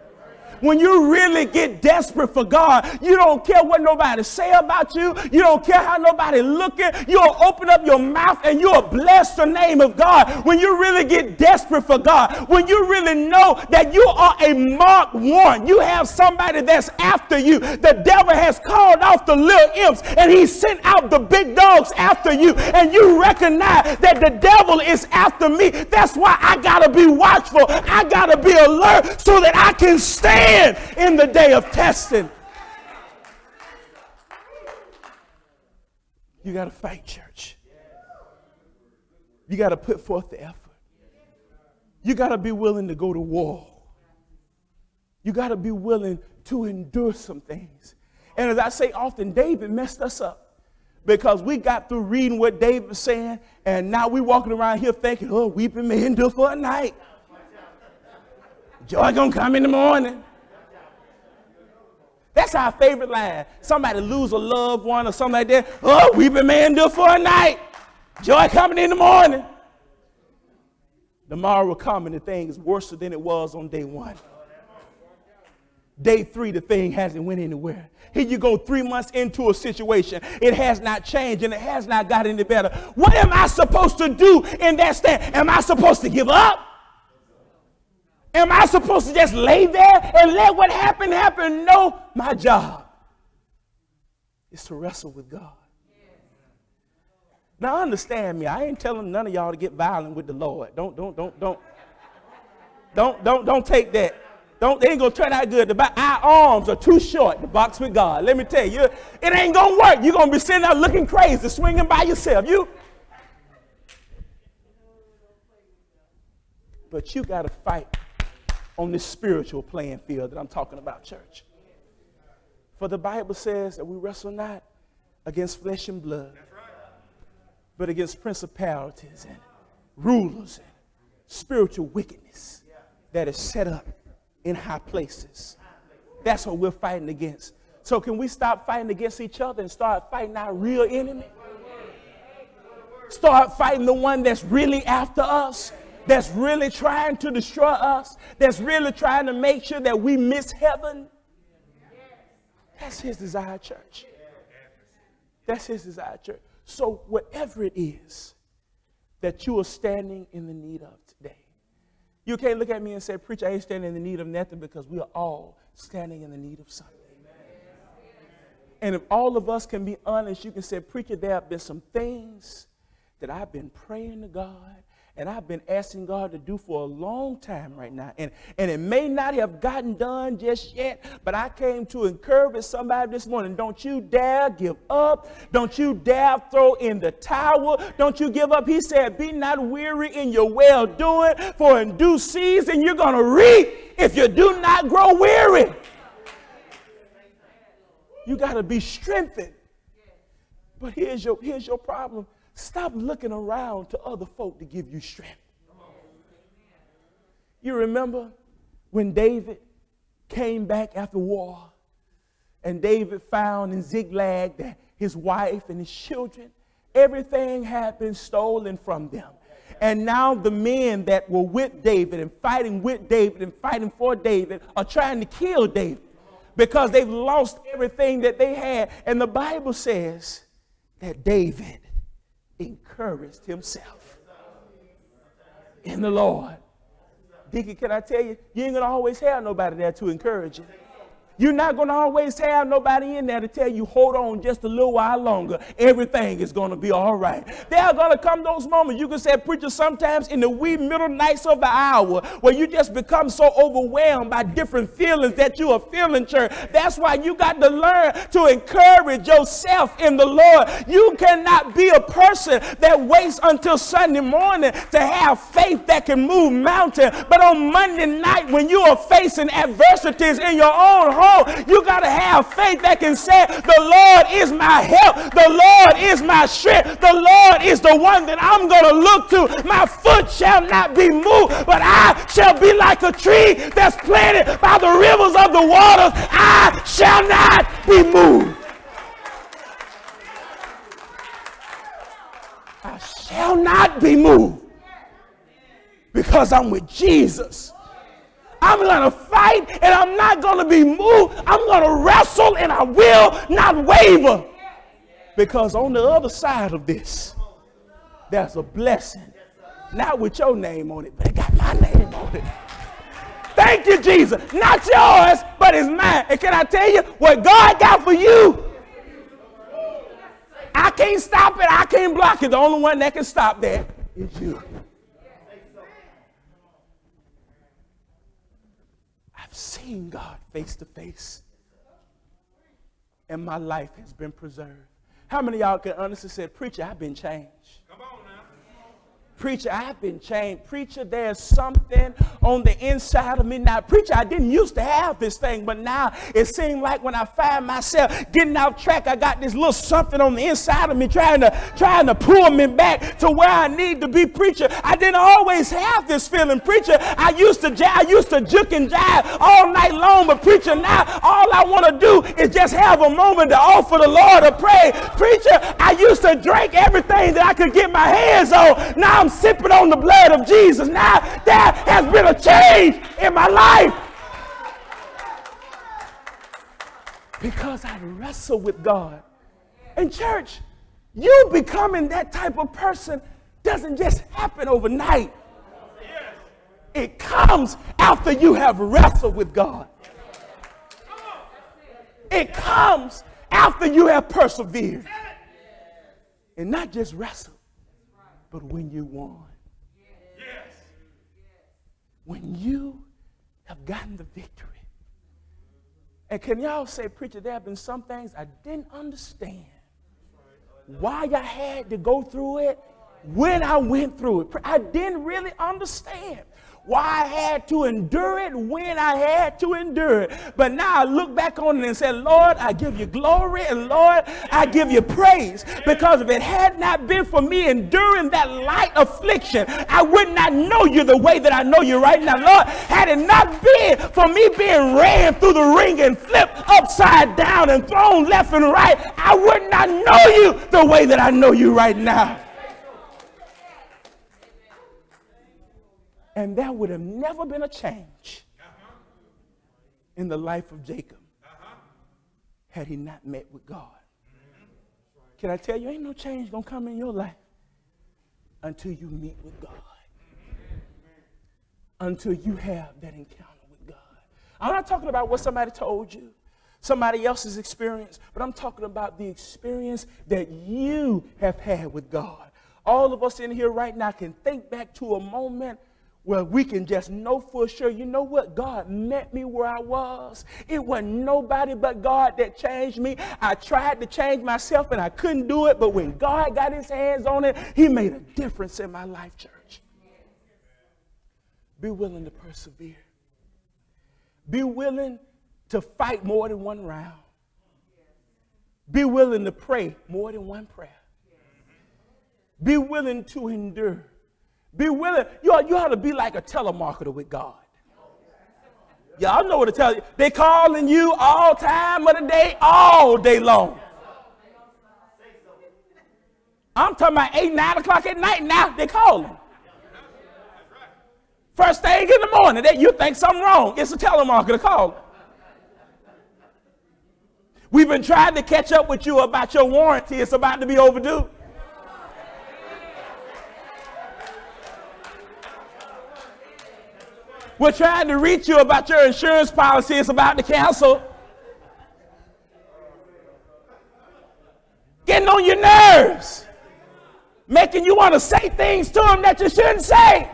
when you really get desperate for God, you don't care what nobody say about you. You don't care how nobody looking. You'll open up your mouth and you'll bless the name of God. When you really get desperate for God, when you really know that you are a mark one, you have somebody that's after you. The devil has called off the little imps and he sent out the big dogs after you. And you recognize that the devil is after me. That's why I got to be watchful. I got to be alert so that I can stand in the day of testing. You got to fight, church. You got to put forth the effort. You got to be willing to go to war. You got to be willing to endure some things. And as I say often, David messed us up because we got through reading what David was saying, and now we're walking around here thinking, oh, weeping may endure for a night. Joy gonna come in the morning. That's our favorite line. Somebody lose a loved one or something like that. Oh, weeping may endure for a night. Joy coming in the morning. Tomorrow will come and the thing is worse than it was on day one. Day three, the thing hasn't went anywhere. Here you go three months into a situation. It has not changed and it has not got any better. What am I supposed to do in that stand? Am I supposed to give up? Am I supposed to just lay there and let what happened happen? No, my job is to wrestle with God. Now understand me. I ain't telling none of y'all to get violent with the Lord. Don't, don't, don't, don't, don't, don't, don't take that. Don't, they ain't gonna turn out good. The, our arms are too short to box with God. Let me tell you, it ain't gonna work. You're gonna be sitting there looking crazy, swinging by yourself. You, but you gotta fight on this spiritual playing field that I'm talking about, church. For the Bible says that we wrestle not against flesh and blood, but against principalities and rulers and spiritual wickedness that is set up in high places. That's what we're fighting against. So, can we stop fighting against each other and start fighting our real enemy? Start fighting the one that's really after us, that's really trying to destroy us, that's really trying to make sure that we miss heaven. That's his desire, church. That's his desire, church. So, whatever it is that you are standing in the need of today, you can't look at me and say, Preacher, I ain't standing in the need of nothing because we are all standing in the need of something. And if all of us can be honest, you can say, Preacher, there have been some things that I've been praying to God and I've been asking God to do for a long time right now. And, and it may not have gotten done just yet, but I came to encourage somebody this morning. Don't you dare give up. Don't you dare throw in the towel. Don't you give up. He said, Be not weary in your well doing, for in due season you're going to reap if you do not grow weary. You got to be strengthened. But here's your, here's your problem Stop looking around to other folk to give you strength. You remember when David came back after war and David found in Ziklag that his wife and his children, everything had been stolen from them. And now the men that were with David and fighting with David and fighting for David are trying to kill David because they've lost everything that they had. And the Bible says that David encouraged himself in the Lord. Deacon, can I tell you, you ain't going to always have nobody there to encourage you. You're not going to always have nobody in there to tell you, hold on just a little while longer. Everything is going to be all right. There are going to come those moments you can say, preacher, sometimes in the wee middle nights of the hour where you just become so overwhelmed by different feelings that you are feeling, church. That's why you got to learn to encourage yourself in the Lord. You cannot be a person that waits until Sunday morning to have faith that can move mountains. But on Monday night, when you are facing adversities in your own home, you got to have faith that can say, The Lord is my help. The Lord is my strength. The Lord is the one that I'm going to look to. My foot shall not be moved, but I shall be like a tree that's planted by the rivers of the waters. I shall not be moved. I shall not be moved because I'm with Jesus. I'm going to fight and I'm not going to be moved. I'm going to wrestle and I will not waver. Because on the other side of this, there's a blessing. Not with your name on it, but it got my name on it. Thank you, Jesus. Not yours, but it's mine. And can I tell you what God got for you? I can't stop it. I can't block it. The only one that can stop that is you. Seen God face to face. And my life has been preserved. How many y'all can honestly say, Preacher, I've been changed? Preacher, I've been changed. Preacher, there's something on the inside of me now. Preacher, I didn't used to have this thing, but now it seems like when I find myself getting off track, I got this little something on the inside of me trying to trying to pull me back to where I need to be. Preacher, I didn't always have this feeling. Preacher, I used to I used to juke and jive all night long, but preacher, now all I want to do is just have a moment to offer the Lord a praise. Preacher, I used to drink everything that I could get my hands on. Now I'm I'm sipping on the blood of Jesus. Now there has been a change in my life. Because I wrestle with God. And church, you becoming that type of person doesn't just happen overnight. It comes after you have wrestled with God. It comes after you have persevered. And not just wrestled but when you won. Yes. When you have gotten the victory. And can y'all say, preacher, there have been some things I didn't understand. Why I had to go through it when I went through it. I didn't really understand why I had to endure it when I had to endure it. But now I look back on it and say, Lord, I give you glory and Lord, I give you praise. Because if it had not been for me enduring that light affliction, I would not know you the way that I know you right now. Lord, had it not been for me being ran through the ring and flipped upside down and thrown left and right, I would not know you the way that I know you right now. And there would have never been a change in the life of Jacob had he not met with God. Can I tell you, ain't no change gonna come in your life until you meet with God. Until you have that encounter with God. I'm not talking about what somebody told you, somebody else's experience, but I'm talking about the experience that you have had with God. All of us in here right now can think back to a moment where we can just know for sure, you know what? God met me where I was. It wasn't nobody but God that changed me. I tried to change myself and I couldn't do it, but when God got his hands on it, he made a difference in my life, church. Be willing to persevere. Be willing to fight more than one round. Be willing to pray more than one prayer. Be willing to endure be willing. You ought, you ought to be like a telemarketer with God. Y'all know what to tell you. They calling you all time of the day, all day long. I'm talking about 8, 9 o'clock at night now. They calling. First thing in the morning, that you think something wrong. It's a telemarketer calling. We've been trying to catch up with you about your warranty. It's about to be overdue. We're trying to reach you about your insurance policy. It's about to cancel. Getting on your nerves. Making you want to say things to them that you shouldn't say.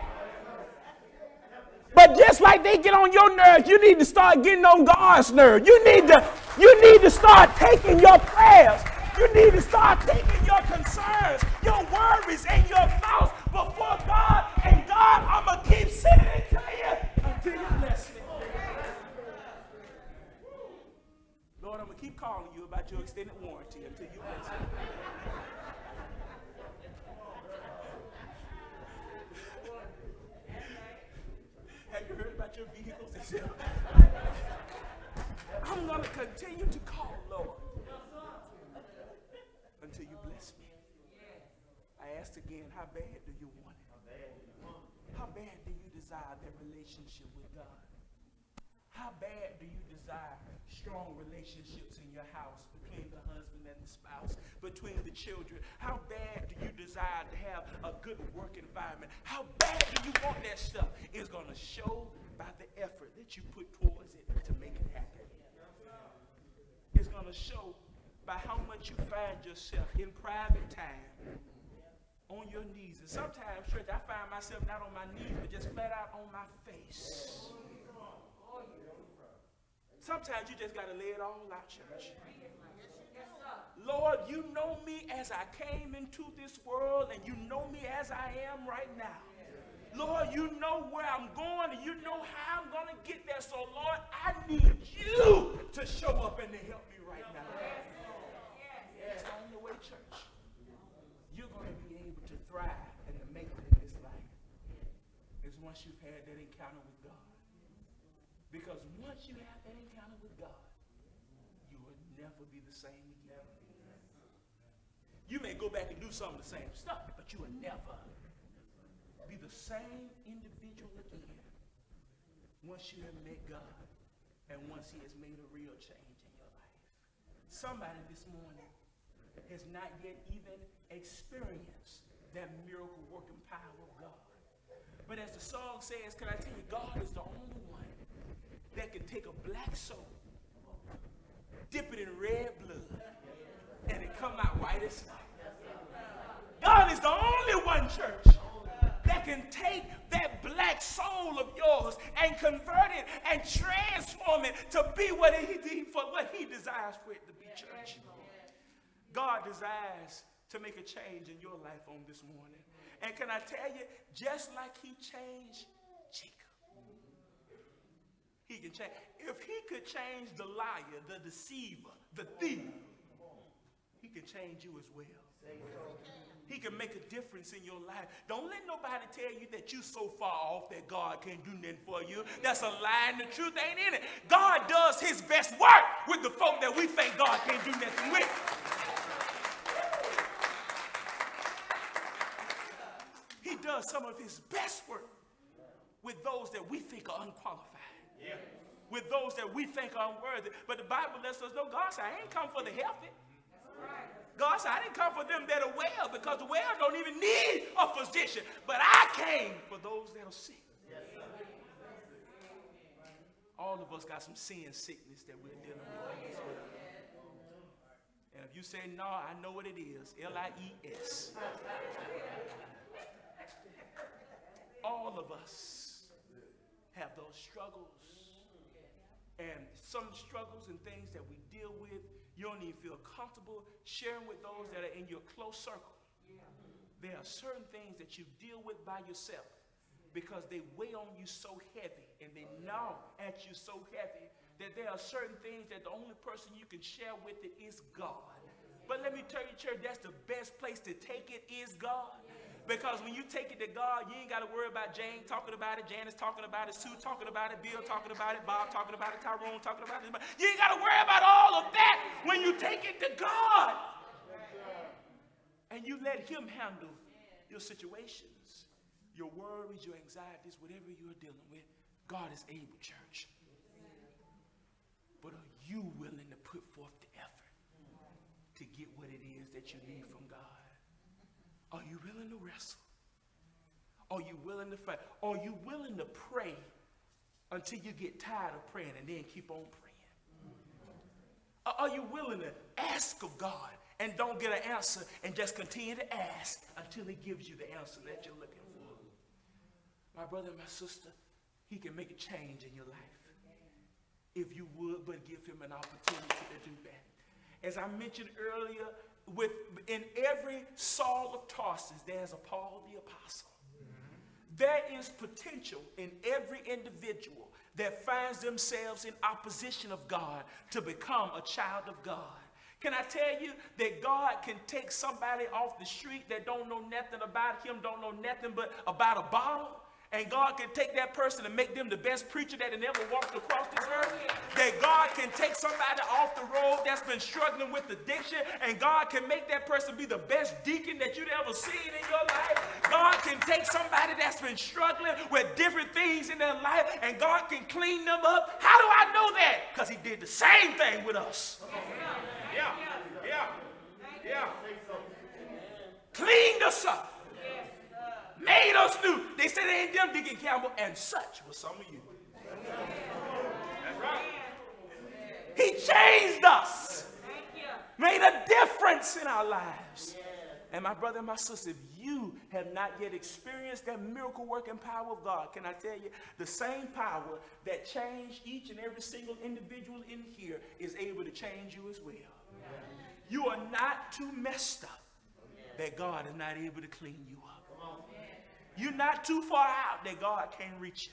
But just like they get on your nerves, you need to start getting on God's nerves. You need to, you need to start taking your prayers. You need to start taking your concerns, your worries, and your thoughts before God. And God, I'm going to keep sending it about your extended warranty until you bless me. Have you heard about your vehicles? I'm going to continue to call, Lord, until you bless me. I asked again, how bad do you want it? How bad do you desire that relationship with God? How bad do you desire strong relationships in your house between the husband and the spouse, between the children? How bad do you desire to have a good work environment? How bad do you want that stuff? It's going to show by the effort that you put towards it to make it happen. It's going to show by how much you find yourself in private time on your knees. And sometimes, church, I find myself not on my knees, but just flat out on my face. Sometimes you just got to lay it all out, church. Lord, you know me as I came into this world, and you know me as I am right now. Lord, you know where I'm going, and you know how I'm going to get there. So, Lord, I need you to show up and to help me right now. That's the way, church. You're going to be able to thrive and to make it in this life is once you've had that encounter with God. Because once you have that encounter with God, you will never be the same. You may go back and do some of the same stuff, but you will never be the same individual again once you have met God and once he has made a real change in your life. Somebody this morning has not yet even experienced that miracle working power of God. But as the song says, can I tell you, God is the only one that can take a black soul, dip it in red blood, and it come out white as snow. The only one, church, that can take that black soul of yours and convert it and transform it to be what he, did for what he desires for it to be, church. God desires to make a change in your life on this morning. And can I tell you, just like he changed Jacob, he can change. If he could change the liar, the deceiver, the thief, he can change you as well. He can make a difference in your life. Don't let nobody tell you that you're so far off that God can't do nothing for you. That's a lie and the truth ain't in it. God does his best work with the folk that we think God can't do nothing with. He does some of his best work with those that we think are unqualified. Yeah. With those that we think are unworthy. But the Bible lets us know God said, I ain't come for the healthy. God said, I didn't come for them that are well because the well don't even need a physician. But I came for those that are sick. All of us got some sin sickness that we're dealing with. And if you say, no, I know what it is, L-I-E-S. All of us have those struggles. And some struggles and things that we deal with you don't even feel comfortable sharing with those that are in your close circle. There are certain things that you deal with by yourself because they weigh on you so heavy and they gnaw at you so heavy that there are certain things that the only person you can share with it is God. But let me tell you, church, that's the best place to take it is God. Because when you take it to God, you ain't got to worry about Jane talking about it, Janice talking about it, Sue talking about it, Bill talking about it, Bob talking about it, Tyrone talking about it. You ain't got to worry about all of that when you take it to God. And you let Him handle your situations, your worries, your anxieties, whatever you're dealing with. God is able, church. But are you willing to put forth the effort to get what it is that you need from God? Are you willing to wrestle? Are you willing to fight? Are you willing to pray until you get tired of praying and then keep on praying? Are you willing to ask of God and don't get an answer and just continue to ask until he gives you the answer that you're looking for? My brother and my sister, he can make a change in your life if you would but give him an opportunity to do that. As I mentioned earlier, with in every Saul of Tarsus, there's a Paul the Apostle. There is potential in every individual that finds themselves in opposition of God to become a child of God. Can I tell you that God can take somebody off the street that don't know nothing about him, don't know nothing but about a bottle, and God can take that person and make them the best preacher that had ever walked across this earth. That God can take somebody off the road that's been struggling with addiction, and God can make that person be the best deacon that you'd ever seen in your life. God can take somebody that's been struggling with different things in their life, and God can clean them up. How do I know that? Because He did the same thing with us. Yeah, yeah, yeah. Cleaned us up made us new. They said they ain't them, Deacon Campbell, and such was some of you. That's right. He changed us, made a difference in our lives. And my brother and my sister, if you have not yet experienced that miracle working power of God, can I tell you, the same power that changed each and every single individual in here is able to change you as well. You are not too messed up that God is not able to clean you up. You're not too far out that God can't reach you.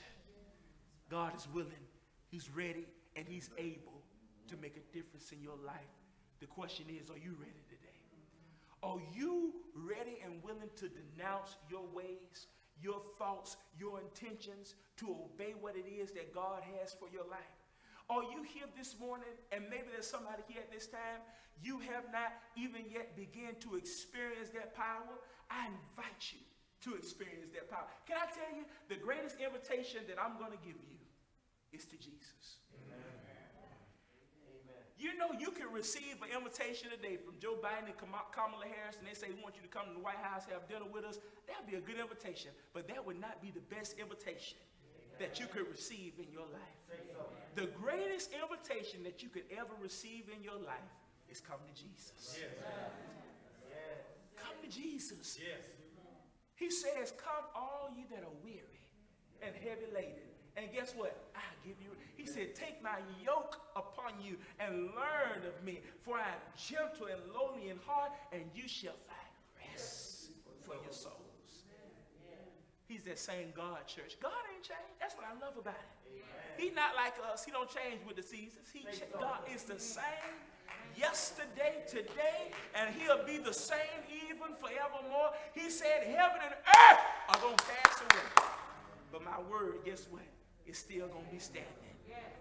God is willing, He's ready, and He's able to make a difference in your life. The question is, are you ready today? Are you ready and willing to denounce your ways, your thoughts, your intentions, to obey what it is that God has for your life? Are you here this morning, and maybe there's somebody here at this time, you have not even yet begun to experience that power? I invite you to experience that power. Can I tell you, the greatest invitation that I'm going to give you is to Jesus. Amen. You know, you can receive an invitation today from Joe Biden and Kamala Harris, and they say, we want you to come to the White House, have dinner with us. That'd be a good invitation, but that would not be the best invitation that you could receive in your life. The greatest invitation that you could ever receive in your life is come to Jesus. Come to Jesus. He says, come all you that are weary and heavy laden and guess what? I give you. He said, Take my yoke upon you and learn of me, for I am gentle and lowly in heart, and you shall find rest for your souls. He's that same God, church. God ain't changed. That's what I love about it. He's not like us. He don't change with the seasons. He God is the same yesterday, today, and he'll be the same even forevermore. He said, Heaven and earth are going to pass away. But my word, guess what? It's still going to be standing.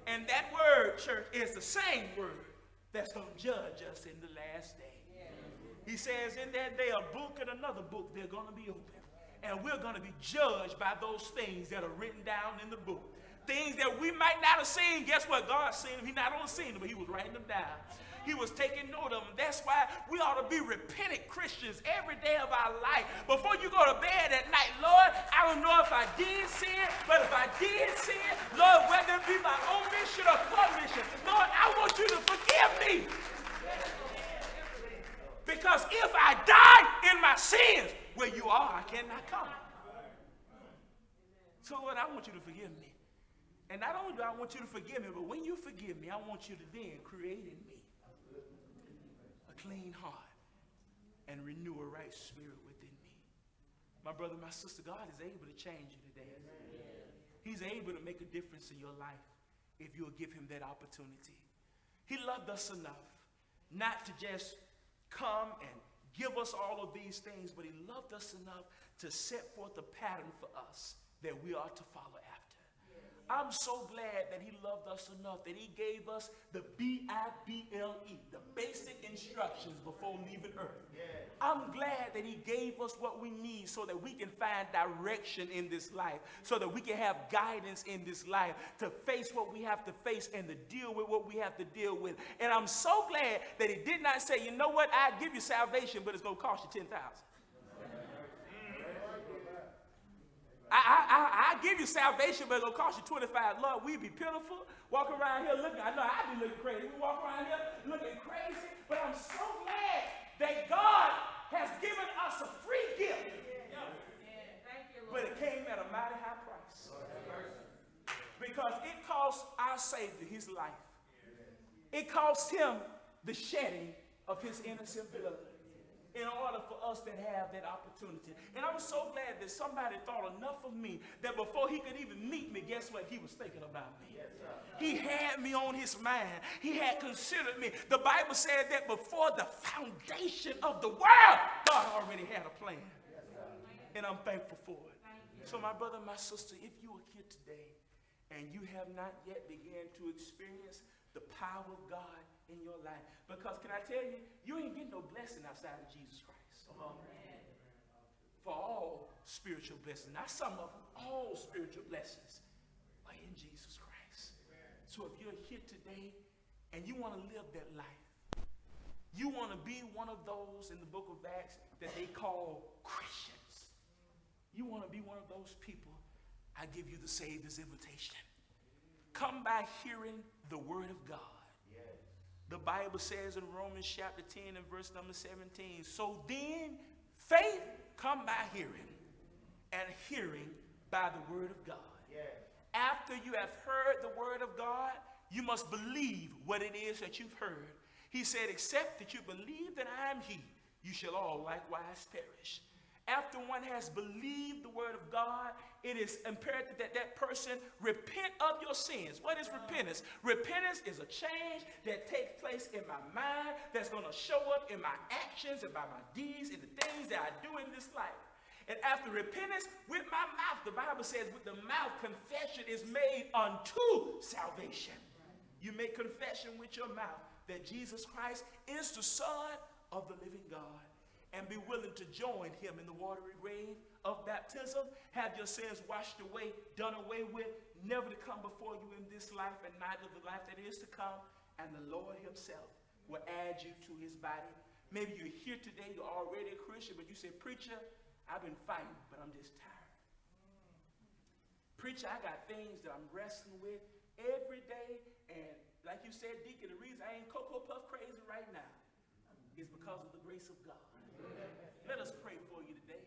And that word, church, is the same word that's going to judge us in the last day. He says in that day, a book and another book, they're going to be open. And we're going to be judged by those things that are written down in the book. Things that we might not have seen. Guess what? God seen them. He not only seen them, but he was writing them down. He was taking note of them. That's why we ought to be repentant Christians every day of our life. Before you go to bed at night, Lord, I don't know if I did sin, but if I did sin, Lord, whether it be my omission or commission, Lord, I want you to forgive me. Because if I die in my sins, where you are, I cannot come. So, Lord, I want you to forgive me. And not only do I want you to forgive me, but when you forgive me, I want you to then create in me clean heart and renew a right spirit within me. My brother, my sister, God is able to change you today. He's able to make a difference in your life if you'll give him that opportunity. He loved us enough not to just come and give us all of these things, but he loved us enough to set forth a pattern for us that we are to follow. I'm so glad that he loved us enough that he gave us the B-I-B-L-E, the basic instructions before leaving earth. Yeah. I'm glad that he gave us what we need so that we can find direction in this life, so that we can have guidance in this life to face what we have to face and to deal with what we have to deal with. And I'm so glad that he did not say, you know what, I give you salvation, but it's going to cost you 10000 I, I, I, give you salvation, but it'll cost you 25. Lord, we be pitiful, walk around here looking, I know I be looking crazy. We walk around here looking crazy, but I'm so glad that God has given us a free gift. But it came at a mighty high price. Because it cost our Savior his life. It cost him the shedding of his innocent blood in order for us to have that opportunity. And I'm so glad that somebody thought enough of me that before he could even meet me, guess what? He was thinking about me. He had me on his mind. He had considered me. The Bible said that before the foundation of the world, God already had a plan. And I'm thankful for it. So my brother, my sister, if you are here today and you have not yet began to experience the power of God in your life. Because can I tell you, you ain't getting no blessing outside of Jesus Christ. For all spiritual blessings, not some of them, all spiritual blessings are in Jesus Christ. So if you're here today and you want to live that life, you want to be one of those in the book of Acts that they call Christians. You want to be one of those people, I give you the Savior's invitation. Come by hearing the word of God. The Bible says in Romans chapter 10 and verse number 17, so then Faith come by hearing, and hearing by the word of God. After you have heard the word of God, you must believe what it is that you've heard. He said, except that you believe that I am he, you shall all likewise perish. After one has believed the word of God, it is imperative that that person repent of your sins. What is repentance? Repentance is a change that takes place in my mind that's going to show up in my actions and by my deeds and the things that I do in this life. And after repentance, with my mouth, the Bible says, with the mouth, confession is made unto salvation. You make confession with your mouth that Jesus Christ is the Son of the living God and be willing to join him in the watery grave of baptism, have your sins washed away, done away with, never to come before you in this life and neither the life that is to come, and the Lord himself will add you to his body. Maybe you're here today, you're already a Christian, but you say, preacher, I've been fighting, but I'm just tired. Preacher, I got things that I'm wrestling with every day, and like you said, Deacon, the reason I ain't Cocoa Puff crazy right now is because of the grace of God. Let us pray for you today.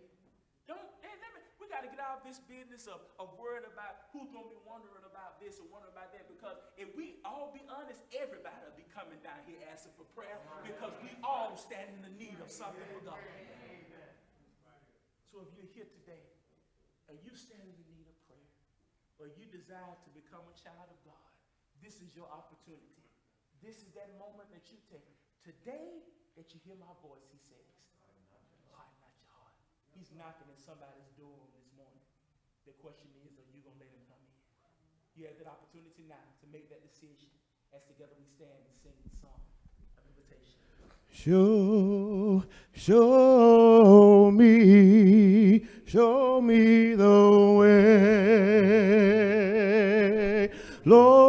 Don't, hey, me, we got to get out of this business of, of worrying about who's going to be wondering about this or wondering about that because if we all be honest, everybody will be coming down here asking for prayer because we all stand in the need of something for God. So if you're here today and you stand in the need of prayer or you desire to become a child of God, this is your opportunity. This is that moment that you take. Today that you hear my voice, he says, harden not your heart. He's knocking at somebody's door this morning. The question is, are you going to let him come in? You have that opportunity now to make that decision as together we stand and sing the song of invitation. Show, show me, show me the way, Lord.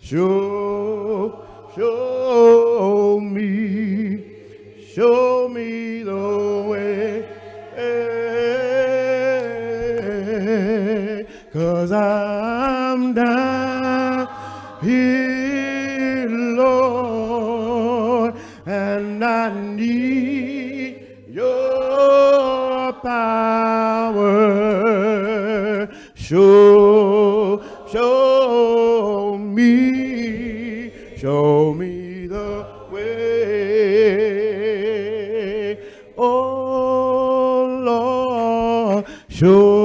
Show, show me, show power. Show, show me, show me the way. Oh Lord, show,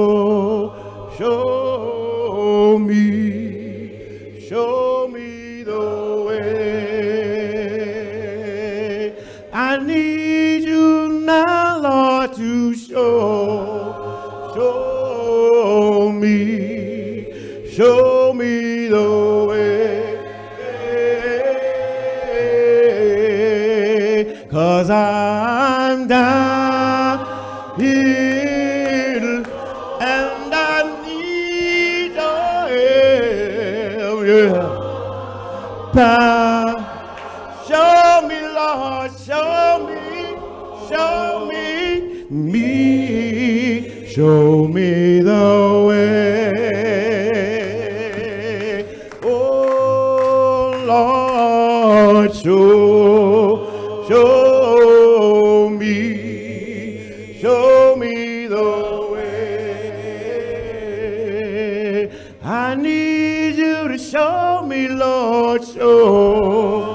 show me the way. Oh Lord, show, show me, show me the way. I need you to show me, Lord, show,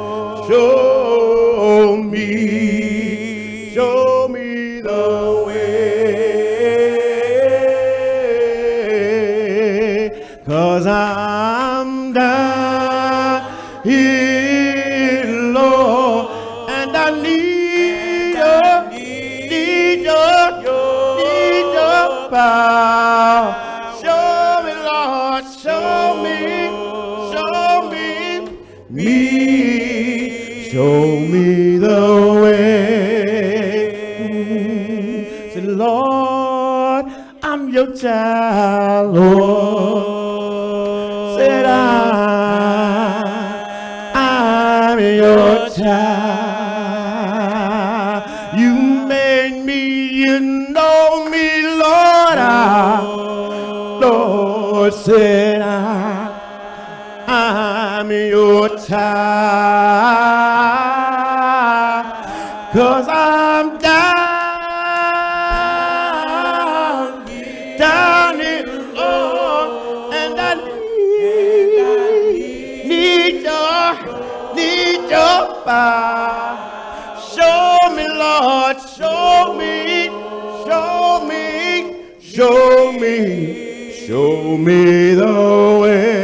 me the way.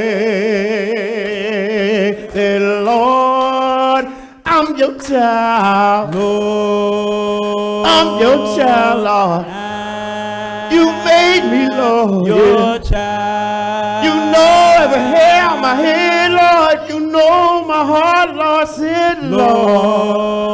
Say, Lord, I'm your child. Lord, I'm your child, Lord. You made me, Lord. your child. You know every hair on my head, Lord. You know my heart, Lord. Said, Lord, Lord,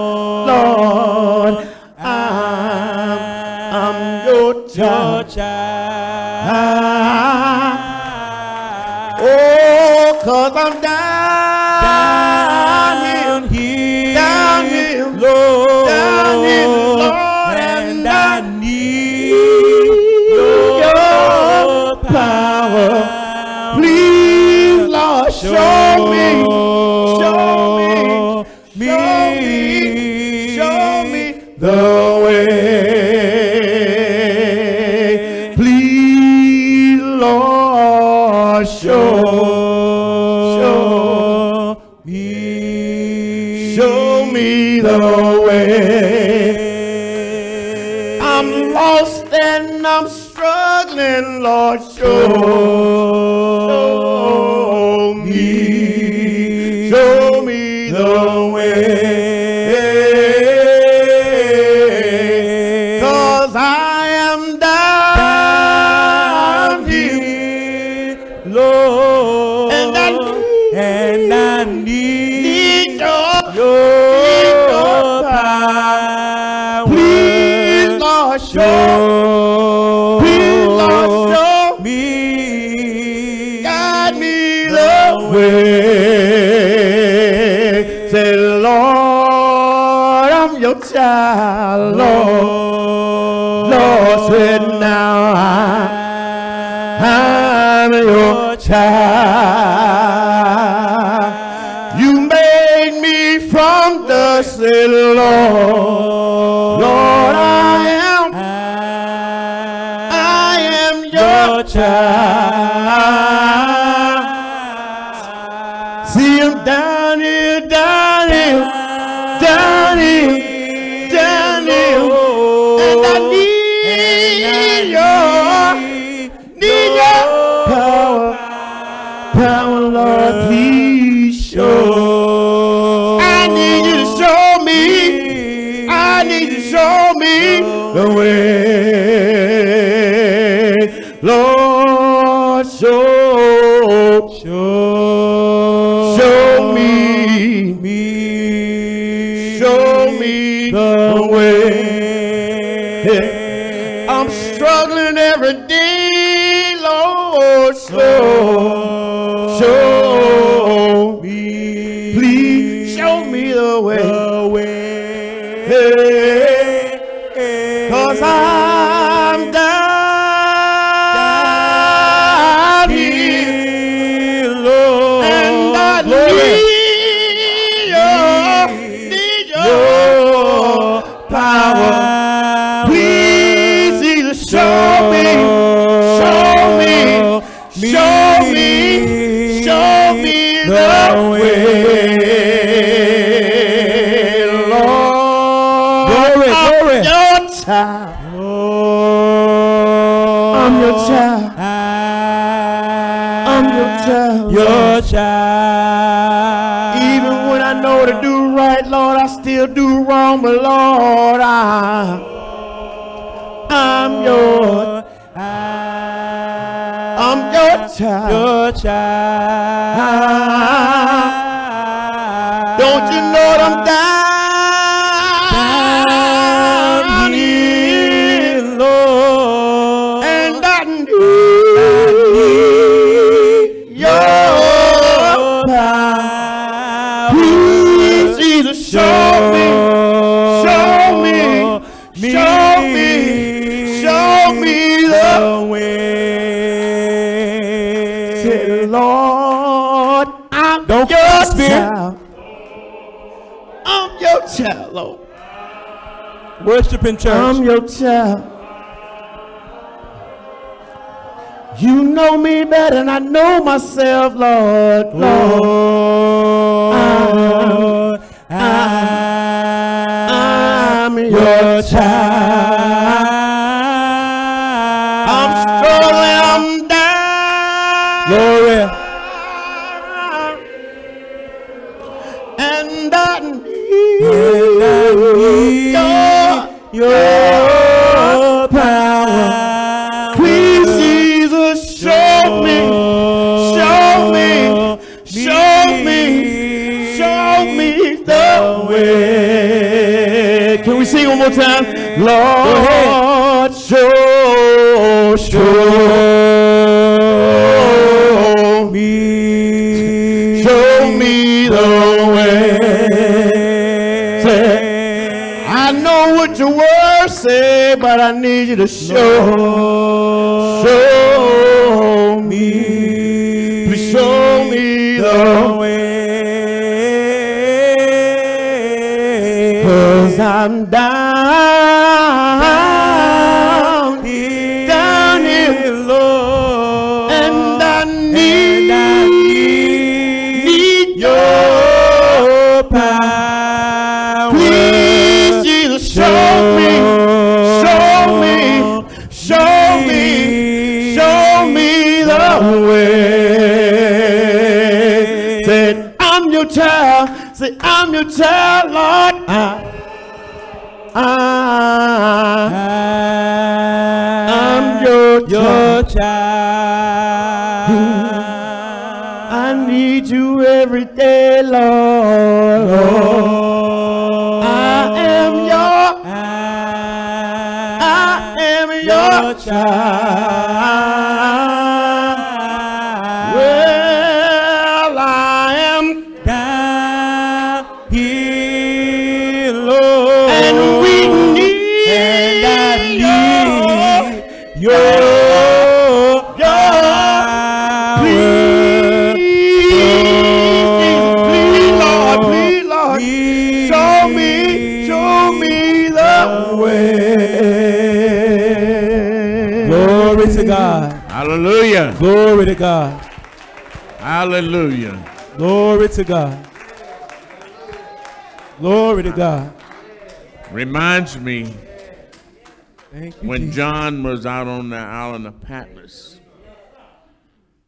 the way. Please, Lord, show, show, me, show me the way. I'm lost and I'm struggling, Lord, show, You made me from dust, Lord. Lord, I am, I am your child. I need your, need your power. Please, either show me, show me, show me, show me the way, Lord. Glory, I'm glory. your child. I'm your child. I'm your child. Your child. Still do wrong. But Lord, I, I'm your, I'm your child. Your child. Don't Spirit. child. I'm your child, Lord. Worship in church. I'm your child. You know me better than I know myself, Lord. Lord. Lord, I'm your child. I'm struggling, I'm down. Glory. Your, power. Please, Jesus, show me, show me, show me, show me the way. Can we sing one more time? Lord, show, show say, but I need you to show, show me, please show me the way. Cause I'm down, Ah. God. Hallelujah. Glory to God. Hallelujah. Glory to God. Glory to God. Reminds me Thank you, when Jesus. John was out on the island of Patmos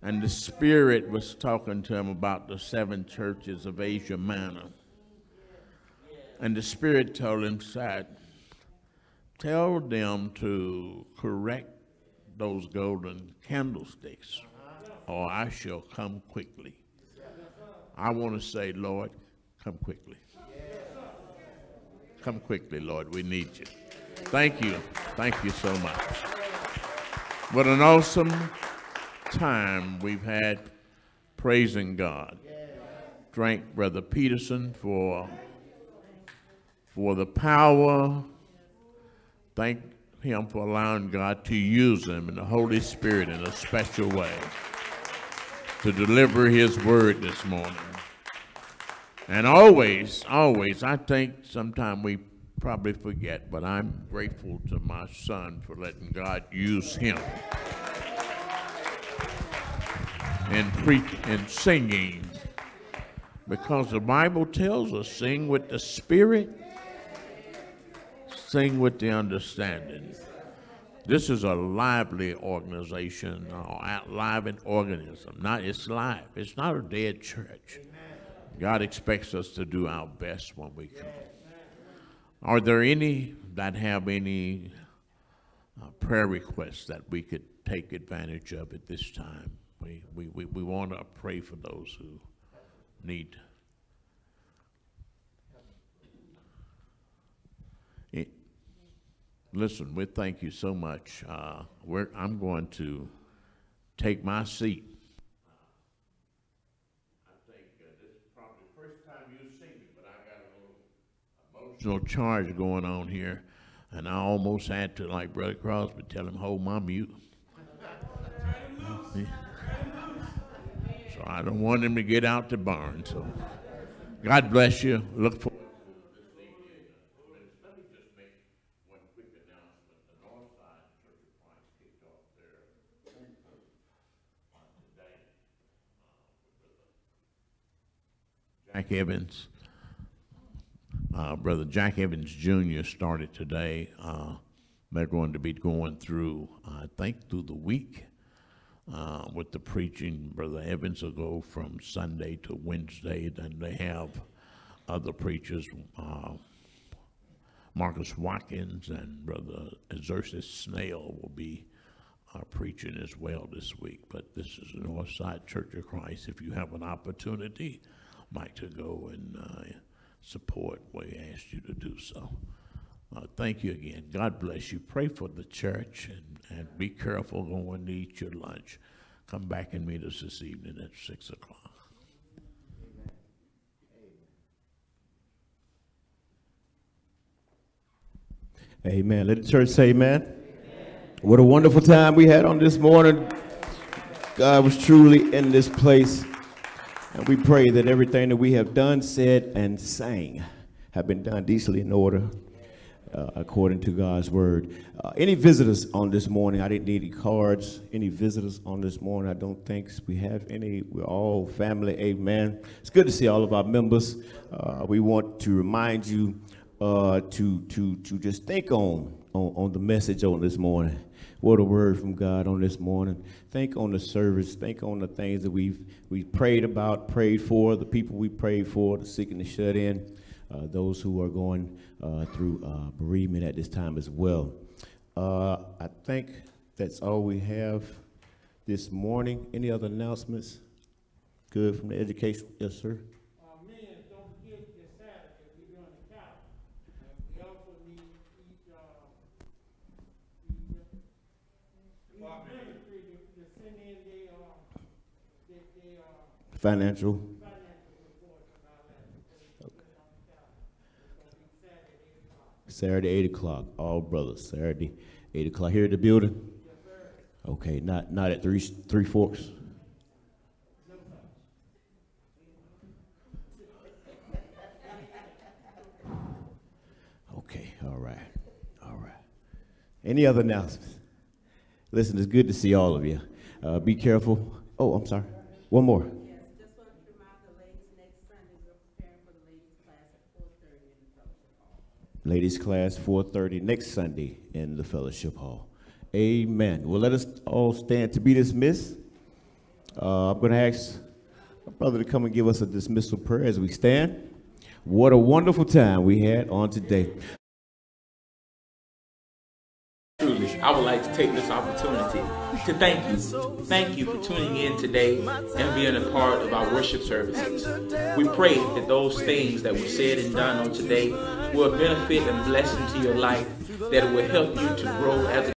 and the Spirit was talking to him about the seven churches of Asia Minor. And the Spirit told him, said, Tell them to correct those golden candlesticks, or I shall come quickly. I want to say, Lord, come quickly. Come quickly, Lord. We need you. Thank you. Thank you so much. What an awesome time we've had praising God. Thank Brother Peterson for for the power. Thank him for allowing God to use him and the Holy Spirit in a special way to deliver his word this morning. And always, always, I think sometimes we probably forget, but I'm grateful to my son for letting God use him in preach in singing. Because the Bible tells us sing with the spirit, sing with the understanding. This is a lively organization, a live organism. Not it's live. It's not a dead church. God expects us to do our best when we come. Are there any that have any uh, prayer requests that we could take advantage of at this time? We, we, we, we want to pray for those who need. Listen, we thank you so much. Uh, I'm going to take my seat. I think uh, this is probably the first time you've seen me, but I got a little emotional charge going on here, and I almost had to, like Brother Crosby, tell him, hold my mute. So I don't want him to get out the barn, so God bless you. Look forward. Let me just make one quick announcement. The Northside Church of Christ kicked off their on today. uh, with Brother Jack Evans. Uh, Brother Jack Evans Jr. started today. Uh, they're going to be going through, I think, through the week uh, with the preaching. Brother Evans will go from Sunday to Wednesday. Then they have other preachers, uh, Marcus Watkins and Brother Exercis Snail will be uh, preaching as well this week. But this is the Northside Church of Christ. If you have an opportunity, like to go and uh, support, we ask you to do so. Uh, thank you again. God bless you. Pray for the church and, and be careful going to eat your lunch. Come back and meet us this evening at 6 o'clock. Amen. Let the church say amen. amen. What a wonderful time we had on this morning. God was truly in this place. And we pray that everything that we have done, said, and sang have been done decently in order uh, according to God's word. Uh, any visitors on this morning? I didn't need any cards. Any visitors on this morning? I don't think we have any. We're all family. Amen. It's good to see all of our members. Uh, we want to remind you uh, to to to just think on, on on the message on this morning. What a word from God on this morning. Think on the service. Think on the things that we've we prayed about, prayed for, the people we prayed for, the sick and the shut in, uh, those who are going uh, through uh, bereavement at this time as well. Uh, I think that's all we have this morning. Any other announcements? Good from the education? Yes, sir. Financial. Saturday, 8 o'clock. All brothers. Saturday, 8 o'clock. Here at the building? Okay, not, not at Three, three Forks? Okay, all right. All right. Any other announcements? Listen, it's good to see all of you. Uh, be careful. Oh, I'm sorry. One more. Ladies class 4.30 next sunday in the fellowship hall. Amen. Well let us all stand to be dismissed. Uh, i'm going to ask my brother to come and give us a dismissal prayer as we stand. What a wonderful time we had on today I would like to take this opportunity to thank you. Thank you for tuning in today and being a part of our worship services. We pray that those things that were said and done on today will benefit and blessing to your life, that it will help you to grow as a